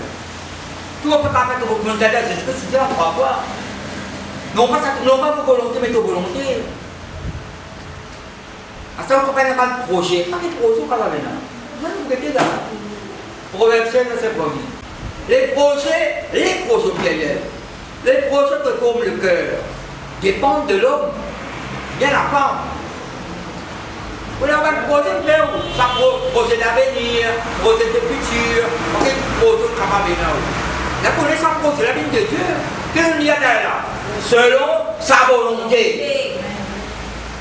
Tout on peut pas mettre vos volontés à Jésus Christ, c'est bien, on croit pas. Non pas, non pas vos volontés, mais ta volonté. À ça, on ne peut pas de projet. Pas de projet, on va maintenant. Vous mettez là. Proverbe 16, verset 1er. Les projets, les projets les projets que forme le cœur, dépendent de l'homme. Bien la femme. Vous avez un projet de cœur, projet d'avenir, projet de futur, projet de travail La connaissance projet la vie de Dieu, que nous y a là, selon sa volonté.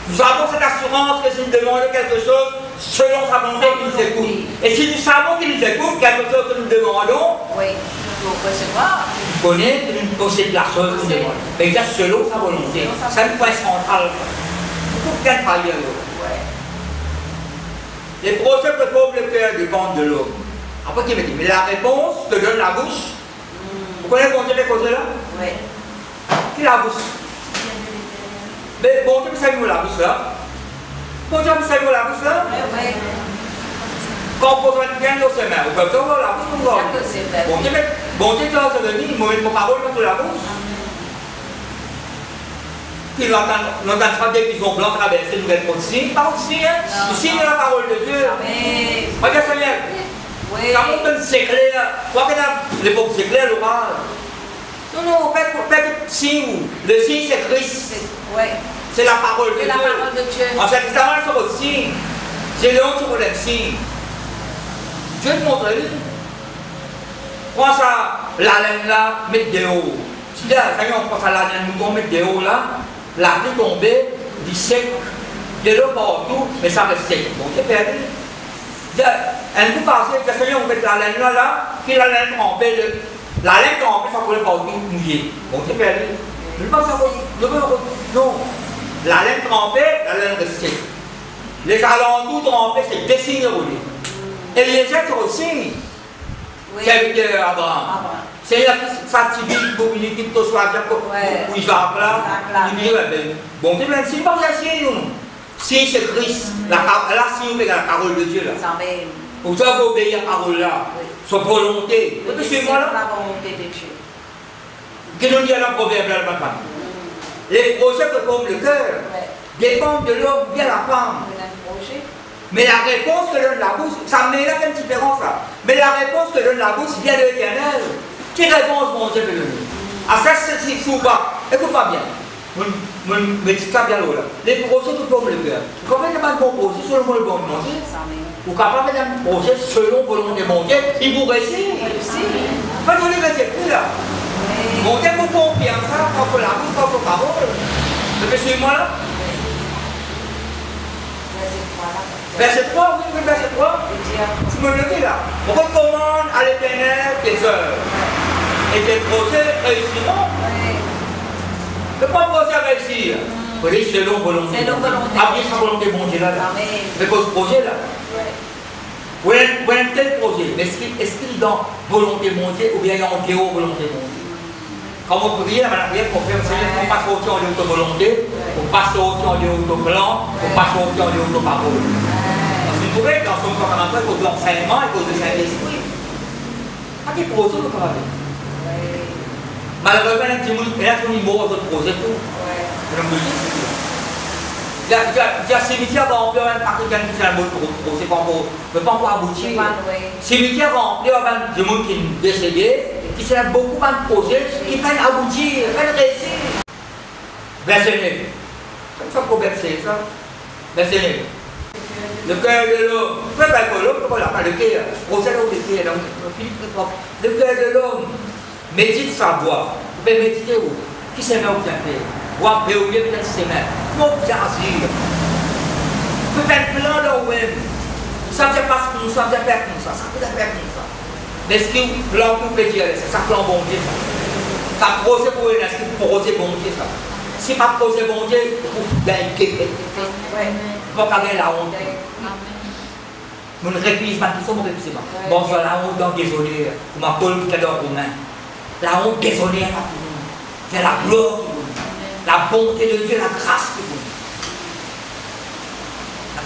Nous avons cette assurance que si nous demandons quelque chose, selon sa volonté, il nous écoute. Et si nous savons qu'il nous écoute, quelque chose que nous demandons, Oui. Pour recevoir. il connaît que nous possédons la chose que nous demandons. Mais selon sa volonté. C'est un point central. Faut bien travailler. Ouais. Les projets que forme le cœur dépendent de l'homme. Après, il me dit, mais la réponse te donne la bouche. Vous connaissez les causes là Oui. Qui la bouche Mais bon vous savez où la bouche là Bon vous savez où la bouche là Oui, oui. Quand on pose bien dans ses mains, vous pouvez savoir la bouche pour voir. C'est. Bon Dieu, mais- bon Dieu, dans ce denis, il met vos paroles dans la bouche. Puis l'entend l'entend pas des qu'ils ont blanc traversé, nous répondons signe par signe. Non, Nous signe non. la parole de Dieu. Amen. Regarde Seigneur. Ça monte un secret là. Quoi que là, l'époque c'est clair, l'orage. Non, non, on fait, on fait signe. Le signe, c'est Christ. C'est- Ouais. C'est la parole de C'est Dieu. la parole de Dieu. Ancien Testament, c'est le signe. C'est le sur le signe. Dieu te montre lui. Prends ça, la laine là, mets des hauts. Si là, ça y est, on prend ça, la laine, nous on met des hauts là, la pluie tombée, du sec, de l'eau partout, mais ça reste sec. Bon, c'est perdu. Un coup passé, ça y est, on met la laine là, là, puis la laine trempée, le- la laine trempée, ça coule partout, mouillé. Bon, c'est perdu. Je ne pense pas ça, non. La laine trempée, la laine reste sec. Les alentours trempés, c'est dessiné roulé. Et les jets aussi, Oui. serviteur Abraham. Abraham. C'est là que pour équipe de choisir pour là. Jacques là. Il dit, ben, bon, tu veux si pas si nous. Si c'est Christ, la, par- là, si vous la parole de Dieu là. Vous devez obéir à la parole là. Oui. Sa volonté. Oui, c'est la volonté de Dieu. Qui nous dit à la proverbe là maintenant Les projets que forme le cœur dépendent de l'homme bien la femme. Mais la réponse que donne la bouche, ça met là une différence là. Mais la réponse que donne la bouche vient de l'éternel. Quelle réponse mon Dieu peut donner À ça, c'est bas. Écoute pas bien. Mon, sais bien là. Les projets que forme le cœur. Vous comprenez pas de bon projet selon le bon nom. Vous capable d'un projet selon volonté de mon Dieu, il vous réussit. Réussi. Pas de les réussir plus là. Oui. Mon Dieu vous confie en ça, contre la contre la parole. Vous suivez-moi là Verset 3. Verset 3, oui, verset 3. De dire. Je me le dis là. On recommande à l'éternel tes œuvres. Et tes projets réussiront. Ne pas projet réussir. Vous dites selon volonté. Selon volonté. Après sa volonté, bon Dieu là. Mais pour ce projet là. Avez un tel projet. Mais est-ce qu'il est qu'il dans volonté mon Dieu ou bien il est en dehors volonté mon Dieu Quand vous priez, la manière qu'on fait, on passe au en dehors de volonté, on passe au en dehors de plan, on passe au en dehors de parole. Parce que vous pouvez, dans son commandement, il faut de l'enseignement, il faut de Saint-Esprit. À quel projet vous parlez Ouais. Malheureusement, il y a un niveau de votre projet tout. Ouais. Je me dis. Il y a, il y a, il y a cimetière un qui fait un mot pour pas mais pas. C'est pas vrai. Cimetière rempli, ben, de monde qui est décédé, qui beaucoup de projets, qui peine aboutir, peine réussir. 9. C'est ça pour verset, ça. 9. Le cœur de l'homme, peu pas que l'homme, voilà, pas le cœur, le cœur, donc, Philippe très propre. Le cœur de l'homme médite sa voix. Vous pouvez méditer où? Qui s'est mis au fait bien agir. Vous pouvez faire plein de même. Ça ne passe comme ça, ça fait comme ça, ça peut faire comme ça. Mais ce qui plan c'est ça plan bon Dieu, ça. Ça projet pour une, est-ce que projet bon Dieu, ça? Si pas projet bon Dieu, vous gagnez quelque chose. Vous pas la honte. Mon répise, ma question, mon répise, Ouais. Bon, je la honte désolé, ou ma Paul qui main. La honte désolé à tout le monde. C'est la gloire qui La bonté de Dieu, la grâce qui vous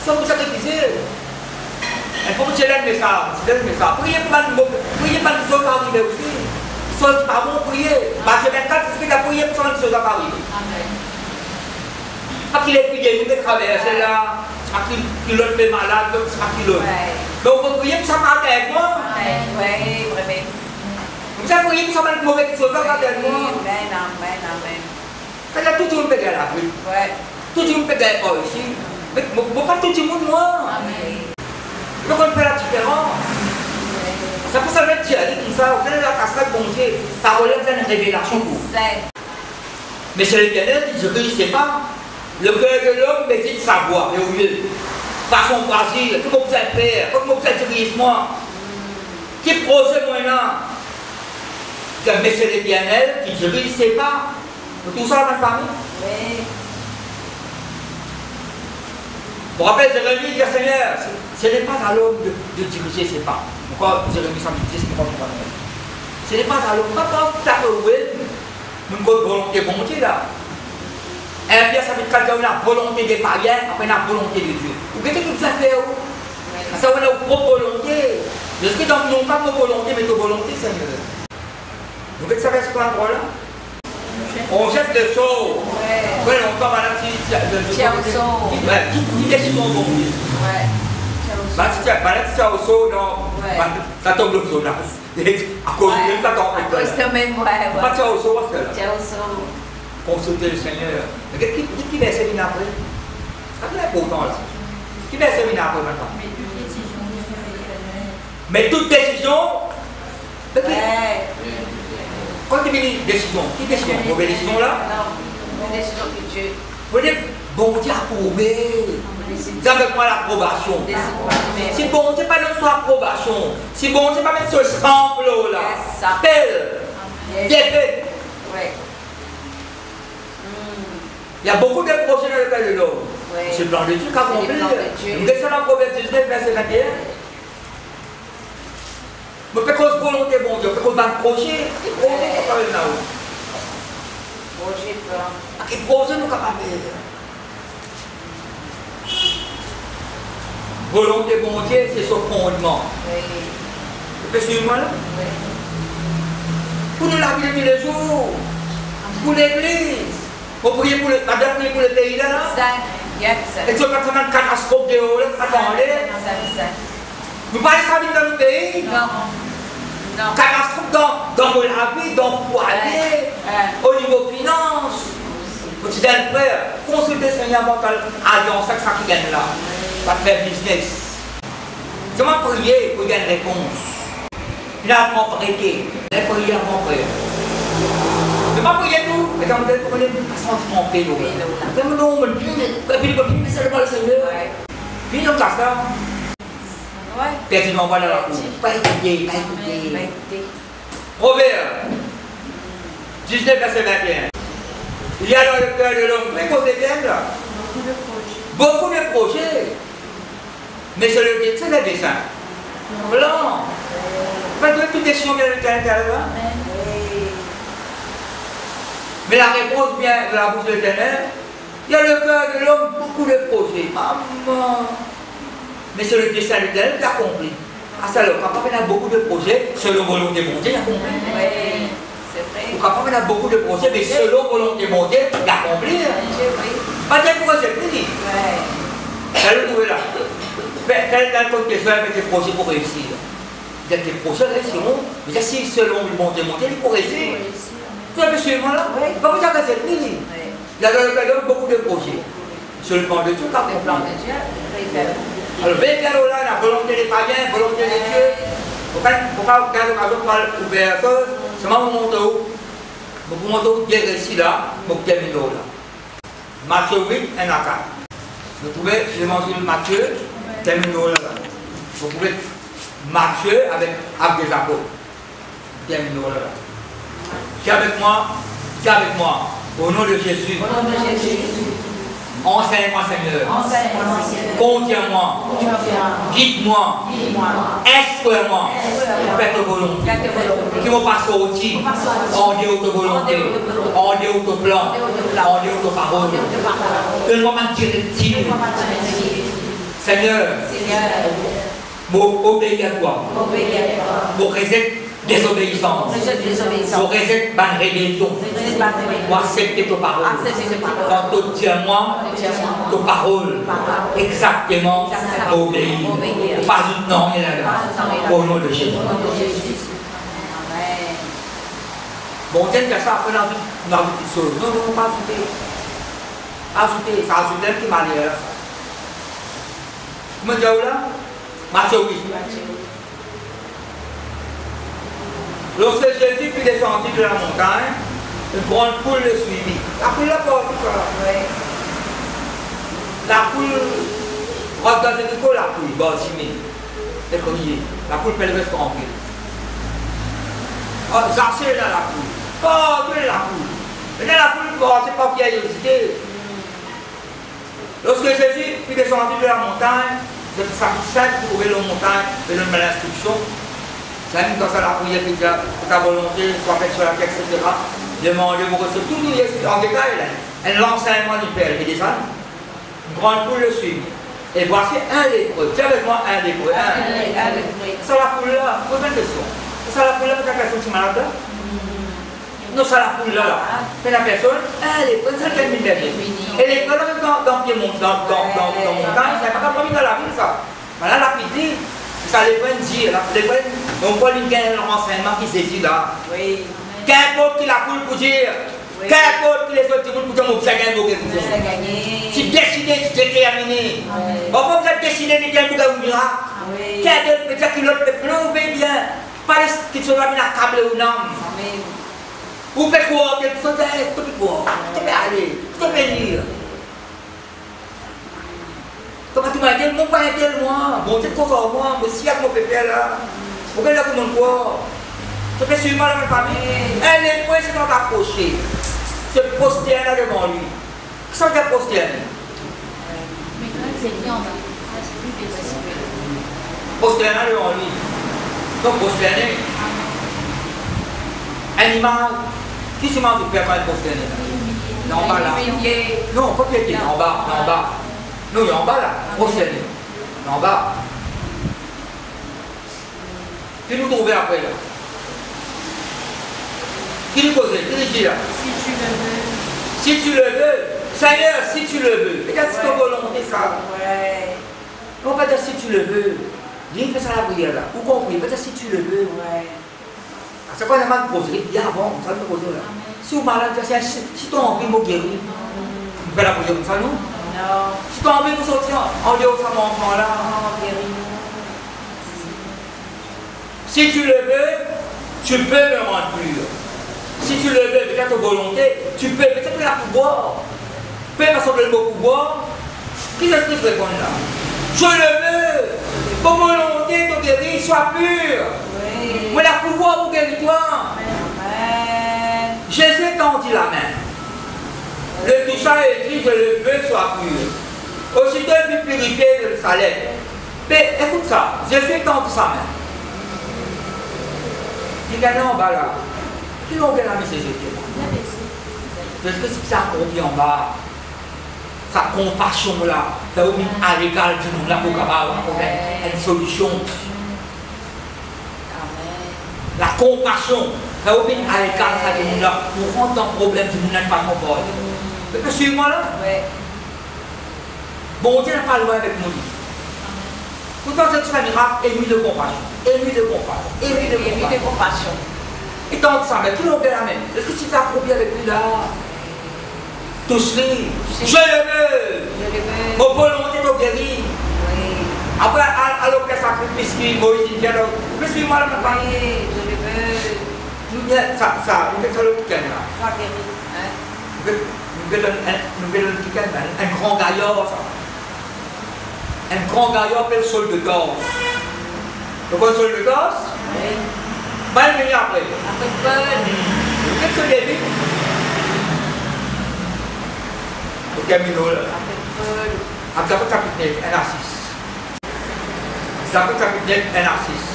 Ça vous sacrifiez. Il faut que tu tu le message. Priez pas de priez pas de choses arriver aussi. Soit bon, priez. Matthieu 24, c'est prié pour arriver. Pas qu'il ait prié, vous traverser là. C'est pas qu'il qu'il l'autre fait malade, c'est pas qu'il l'autre. Ouais. Donc vous priez pour ça moi. Ouais. Ouais. Vraiment. Vous avez prié pour ça mauvais part avec moi. Amen. Amen. Amen. Quand tout le monde peut gagner la vie. Ouais. Tout le monde peut gagner pas ici. Mais mais pas tout le monde, moi. Amen. Donc on fait la différence. Ça peut se mettre comme ça, vous avez la casserole bon Dieu. Parole est une révélation pour vous. C'est. Mais c'est le bien-être qui ne réussit pas. Le cœur de l'homme médite sa voix, et au lieu. Par son plaisir, comment vous êtes père, comment vous êtes dirige-moi. Qui projet moi là? Mais c'est le bien-être qui ne réussit pas. Tout ça, même parmi. Oui. Pour rappel, Jérémie dit Seigneur, ce n'est pas à l'homme de, de diriger ses pas. Pourquoi Jérémie s'en dit ce n'est pas mon Ce n'est pas à l'homme. Parce que tu as une bonne volonté bon Dieu là? Et puis ça veut dire que la volonté des païens, après la volonté de Dieu. Vous qu'est-ce que vous avez fait Ça veut dire propre volonté. Je sais que non pas nos volonté, mais nos volonté, Seigneur. Vous qu'est-ce que ça dire ce qu'on là? On jette le sort. Ouais. Oui, on tombe à la petite. Tiens au sort. Ouais, qui qui est mon bon Dieu Ouais. Ciao. Bah, tu sais, bah, au saut, non, Ouais. bah, ça tombe au saut, là. [laughs] à cause de ça, t'en À cause de même, ouais, Pas ouais. ça au saut, c'est là. Tiens, au saut. Consulter le Seigneur. Mais qui qui verset vient après? Ça c'est important là. Qui verset vient après maintenant? Mais toute décision, de qui Ouais. Quand tu dis décision, qui décision Mauvaise décision là Non, une décision que Dieu Vous dites, bon Dieu approuvé. Vous avez quoi l'approbation Si bon Dieu pas son approbation, si bon Dieu pas mettre ce sample là, Yes, ça. tel, Yes. bien fait. Ouais. Hmm. Il y a beaucoup de projets dans le cas de l'homme. C'est le plan de Dieu plan de Dieu. Nous descendons dans Proverbe 19, verset 21. Mais parce volonté, bon Dieu, parce qu'on projet, et projet, nous capables là haut. Projet plan. Et projet, nous capables. Volonté, bon Dieu, c'est son fondement. Oui. Vous là? Oui. Pour nous la vie de tous les jours. Pour l'église. Pour prier pour le, madame, prier pour le pays là. Et tu vas pas une catastrophe de haut là, attendez. Parlons ça dans le pays? Non. Catastrophe dans, dans la vie, dans le foyer, au niveau finance. Petit frère, consultez Seigneur avant alliance, c'est ça qui gagne là. Pas faire business. Comment prier pour gagner une réponse? Il a avant prêter. Il prier. Je pas prier tout, mais quand vous êtes là. Puis, seulement le Seigneur. Puis, on ça. Ouais. Personne m'envoie dans la cour. Pas écouter, pas écouter. Proverbe 19, verset 21. Il y a dans le cœur de l'homme très conséquent là. Beaucoup de projets. Mais c'est le c'est le dessin. Blanc. Pas de toute décision vient de l'intérieur. Mais la réponse vient de la bouche de l'éternel. Il y a le cœur de l'homme beaucoup de projets. Maman. Mais c'est le dessin de l'éternel qui a compris. Ah, ça, le papa il a beaucoup de projets selon volonté de mon Dieu, il a compris. Oui. C'est vrai. Le papa il a beaucoup de projets, mais selon volonté de mon Dieu, il a. Pas de projet, fini. Ouais. Elle le trouve là. Mais que avec tes projets pour réussir Vous êtes des projets réussiront, mais si selon le bon Dieu, mon Dieu, il faut réussir. Tu as moi là? Pas vous. Il y a dans le cadre beaucoup de projets. Sur le plan de Dieu, qu'a Le plan de Dieu, il. Alors, bien bien là, la volonté des païens, la volonté des dieux. Pourquoi garder l'occasion de parler ouvert ça C'est moi mon monteau. Mon monteau, bien réussi là, mon terminer là. Matthieu 8, 1 à 4. Vous pouvez, je le Matthieu, terminons là. Vous pouvez Matthieu avec Abdes Jacob. Terminons là. Qui avec moi Qui avec moi. Au nom de Jésus. Enseigne-moi, Seigneur. Enseigne-moi. Contiens-moi. Guide-moi. Instruis-moi. Fais ta volonté. Fais ta volonté. Qui va pas sortir. En de ta volonté. En de ton plan. En de ta parole. Donne-moi ma directive. Seigneur, Seigneur, m'obéis à toi. obéis à toi. Désobéissance. Réserve ma rébellion. Rejette pas de rébellion. Moi, accepter ta parole. Accepter ta parole. Quand tu tiens-moi, ta parole. Exactement, obéir. Pas une non, il là. Au nom de Jésus. Au nom de Jésus. Amen. Bon, Dieu fait ça après dans une petite chose. Non, non, pas ajouter. Ajouter, ça ajoute un petit malheur. Comment dire là? Matthieu 8. Lorsque Jésus fut descendu de la montagne, une grande poule le suivit. La poule ça. Oui. La poule, regardez de quoi la poule, bon, il est. La poule peut rester tranquille. Oh, j'achète là la poule. Oh, tu es la poule. Là, la poule, bon, c'est pas curiosité. Lorsque Jésus fut descendu de la montagne, de sa sac pour trouver la montagne donner l'instruction, même quand ça la prière que ta volonté soit faite sur la terre, etc. Demandez, vous recevez tout en détail. Et l'enseignement du Père et des. Une grande poule le suit. Et voici un lépreux. Tiens avec moi un lépreux. Un. C'est la poule là. Pose une question. C'est la poule là ta personne qui malade là Non, c'est la poule là. là. C'est la personne. Un lépreux. C'est. Et les là dans, dans dans, dans, dans, dans montagne, c'est pas comme dans la ville ça. Voilà la petite, ça les dire. Les a un renseignement qui saisit là. Oui. Qu'importe qui la coule pour dire, qu'importe qui les autres pour dire, on Vous avez gagné. Tu décidé, tu t'es terminé. Bon, vous avez décidé de dire, vous avez un Oui. Quel est le qui l'autre peut plonger bien Pas sont là, mais la table ou non. Vous Quelque chose de tout quoi Tu peux aller, tu peux venir. Comment tu m'as dit, mon père est moi, mon tête quoi moi, mon si avec mon pépé là. Pourquoi là, comment quoi Tu fais suivre la même famille. Elle est moins, c'est dans t'approcher. Se poster là devant lui. Qui sont tes poster Mais quand c'est bien. Ah, c'est plus. Poster là devant lui. Donc, poster Animal. Qui se mange père quand il poster Non, pas là. Non, pas piété, en bas, en bas. Non, il est en bas là, prochaine. En bas. Qui nous trouvait après là Qui nous causait Qui nous dit là Si tu le veux. Si tu le veux, Seigneur, si tu le veux. Regarde si ton volonté ça. Ouais. On va dire si tu le veux. Viens faire ça la prière là. Vous comprenez Peut-être si tu le veux. Ouais. C'est quoi la main poser Il y a avant, ça me poser là. Si vous malade, si si tu as envie de me guérir, vous faites la prière comme ça, non Sortir en dehors de mon enfant là, Oh, guéris-nous. Si tu le veux, tu peux me rendre pur. Si tu le veux, peut-être volonté, tu peux peut-être la pouvoir. Peu importe le pouvoir, qui est-ce qui se répond là? Je le veux. Ton volonté, ton guérir, soit pur. Oui. Mais la pouvoir pour guérir toi. Jésus tendit la main. Le touchant et dit, je le veux, soit pur. Aussitôt, il purifié de sa lettre. Mais écoute ça, Jésus tendit sa main. Il dit, en bas là. Qui l'ont bien mis ces étés Parce que c'est ça qu'on dit en bas. Sa compassion là, ça vous mis à l'égal du monde là pour avoir une solution. La compassion, ça vous mis à l'égal du monde là pour rendre le problème du monde là pas comprendre. Mais suivez-moi là. Ouais. Bon Dieu n'est pas loin avec nous. Pourtant, cette famille est émue de compassion, émue de compassion, émue de de compassion. Et tant que ça, mais qui l'ont bien la main Est-ce que tu t'es avec lui là Touche-les. Je le veux. Je le veux. Mon volonté de guérir. Oui. Après, à, à l'opéra sacrifice qui Moïse dit, alors, mais suis-moi là maintenant. Oui, je le veux. Ça, ça, nous faisons le week-end là. Sois guéri. Hein? Un- grand gaillard. Un grand gaillard appelé sol de Corse. Le sol de Corse, Oui. il vient après. Après Paul. Qu'est-ce que j'ai vu Au Camino là. Après Paul. Après le capitaine, un narcisse. Après le capitaine, un narcisse.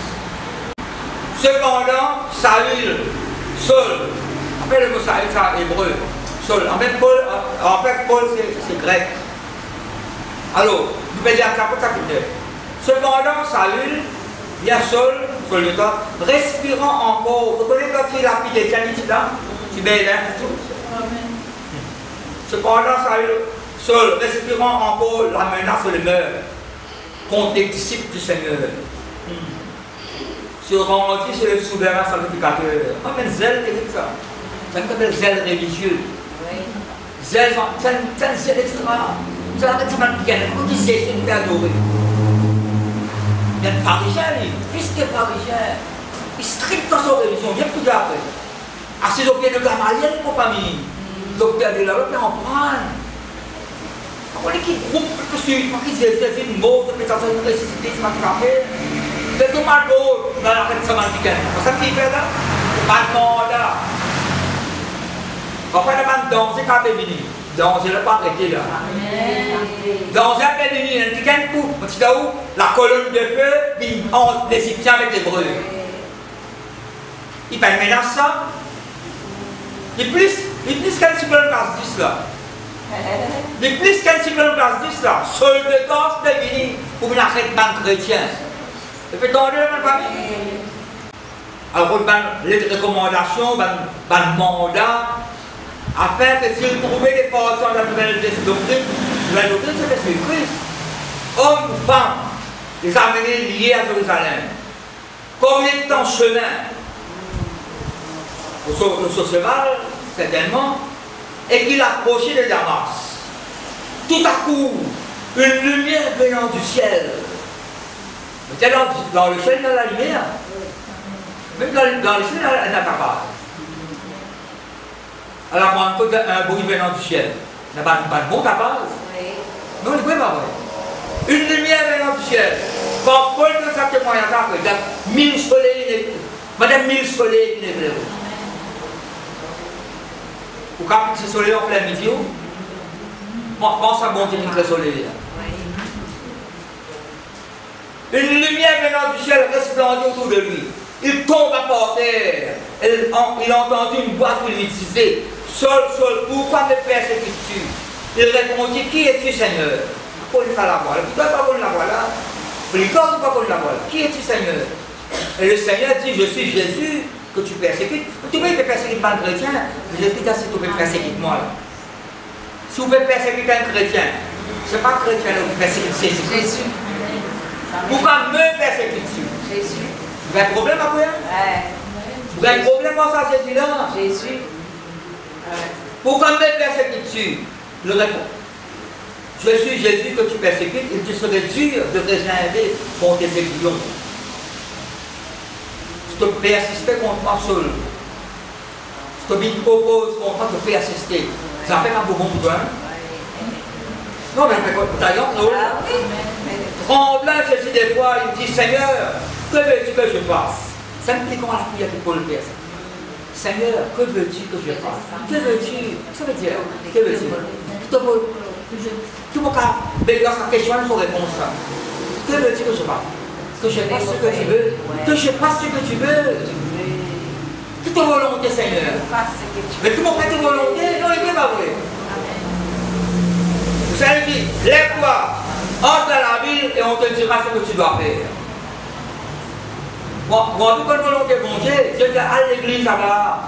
Cependant, Saül, Saul, après le mot Saül, c'est hébreu. Saul, en fait, Paul, en fait, Paul c'est grec. Alors, nous pouvons dire. Cependant, Saül, Saul de temps, respirant encore. Vous connaissez quand il a pris des tiens là? C'est bien, hein? Cependant, Saül, Saul, respirant encore la menace de meurtre contre les disciples du Seigneur, se rendit chez le souverain sacrificateur. Ah, mais zèle, c'est ça. Ça s'appelle zèle religieux. Oui. Zèle, c'est un- c'est un zèle extra. C'est un bâtiment de bien. Comment il sait, c'est une paix adorée. Il y a un pharisien, lui, fils de pharisien. Il strict dans son religion, bien plus après. Assis au pied de Gamaliel, mon famille. Docteur de la loi, en prendre. On est qui parce que étaient une mort, mais ça fait une ressuscité, c'est ma café. C'est tout mal beau, dans la fête samantikaine. C'est ça qui fait là de là. A dansé quand est venu. Danser, le pas arrêté là. Un pays venu, un petit coup, on dit où la colonne de feu, puis entre les Égyptiens avec les Hébreux. Il fait menace ça. Il est plus, il est plus qu'un cyclone classe 10 là. Il est plus qu'un cyclone classe 10 là. Seul de gorge de venu pour une arrête ban chrétien. Et puis dans le même famille. Alors, ben, les recommandations, ben, ben, mandat, afin que s'il trouvait des portions de la nouvelle doctrine, la doctrine, c'est Jésus Christ. Homme ou femme, les amener liés à Jérusalem. Comme en chemin au, cheval, certainement, et qu'il approchait de Damas. Tout à coup, une lumière venant du ciel. Dans, le ciel, il y a la lumière. Même dans, le ciel, il n'y a pas. Alors, on a un bruit venant du ciel. Il n'y a pas de bon capable. Non, il ne peut pas voir. Une lumière venant du ciel. Quand Paul ne s'est témoigné à il y a mille soleils, madame mille soleils qui n'est Ou quand ce soleil en plein midi, pense à monter le soleil. Une lumière venant du ciel resplendit autour de lui. Il tombe à terre. Il a entendu une voix qui lui disait Sol, sol, pourquoi me persécutes-tu Il répondit Qui es-tu, Seigneur? Pour lui faire la ne doit pas qu'on la là. Ne doit pas qu'on la voix Qui es-tu, Seigneur? Et le Seigneur dit Je suis Jésus que tu persécutes. Tu peux persécuter un chrétien, je dis si tu peux persécuter moi. Si vous pouvez persécuter un chrétien, ce n'est pas un chrétien qui persécute Jésus. Jésus. Pourquoi me persécutes-tu Jésus. Vous avez un problème après Ouais. Vous avez un problème avec ça, Jésus-là Jésus. Ouais. Pourquoi me persécutes-tu Je réponds. Je suis Jésus que tu persécutes et tu serais dur de réserver contre tes aiguillons. Je te persister contre moi seul. Je te propose contre moi de persister. Ça fait un bon pour toi. Non, mais d'ailleurs, non. Tremblant, Jésus des fois, il dit Seigneur, que veux-tu que je fasse? Simpliquons la prière pour le Père. Seigneur, que veux-tu que je fasse? Que veux-tu? Ça veut dire, que veux-tu? Tu peux bénir sa question répondre ça. Que veux-tu que je fasse? Que je fasse ce que tu veux? Que je fasse ce que tu veux? Volonté, Seigneur. Mais le monde fait ta volonté Non, il n'est pas vrai. Vous savez, lève-toi, entre dans la ville et on te dira ce que tu dois faire. Vu qu'on volonté bon Dieu, Dieu dit à l'église là-bas.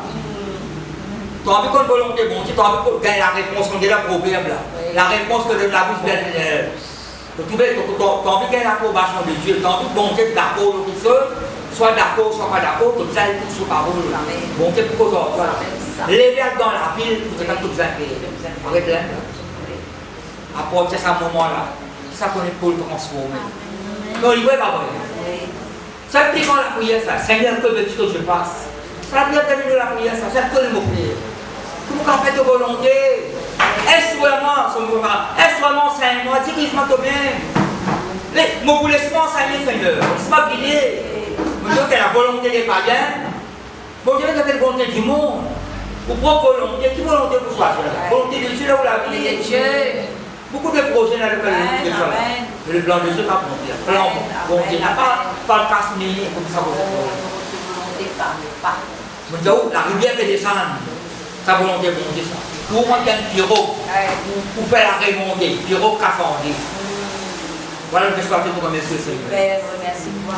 Tu as vu qu'on volonté bon Dieu, tu as vu qu'on gagne la réponse, qu'on gagne le problème là. La réponse que donne la bouche de Tu as qu'il y a l'approbation de Dieu, tu as vu bon Dieu d'accord quelque chose, soit d'accord, soit pas d'accord, comme ça, il sous parole. Bon Dieu pour cause Levez dans la ville, pour que tout ça Arrête là. Apporter ce moment-là. C'est ça qu'on est pour le transformer. Non, il ne pas Simplement la prière, ça. Seigneur, que veux-tu que je fasse Ça vient de la prière, ça. C'est que le mot prière. Pour qu'on fasse de volonté. Est-ce son mouvement Est-ce vraiment Seigneur Dirige-moi toi-même. Mon laisse-moi enseigner, Seigneur. Laisse-moi prier. Mon Dieu, que la volonté des païens. Mon Dieu, que la volonté du monde. Pour propre volonté, qui volonté pour soi La volonté de Dieu là où la vie de Dieu. Beaucoup de projets. Mais le plan de Dieu va prendre. Le plan, bon Dieu n'a pas, pas le casse comme ça. Mon Dieu, la rivière qui descend, sa volonté bon Dieu. Pour moi, il y a un pyro, pour faire la pyro cafandé. Voilà le que pour remercier le Seigneur. Merci beaucoup.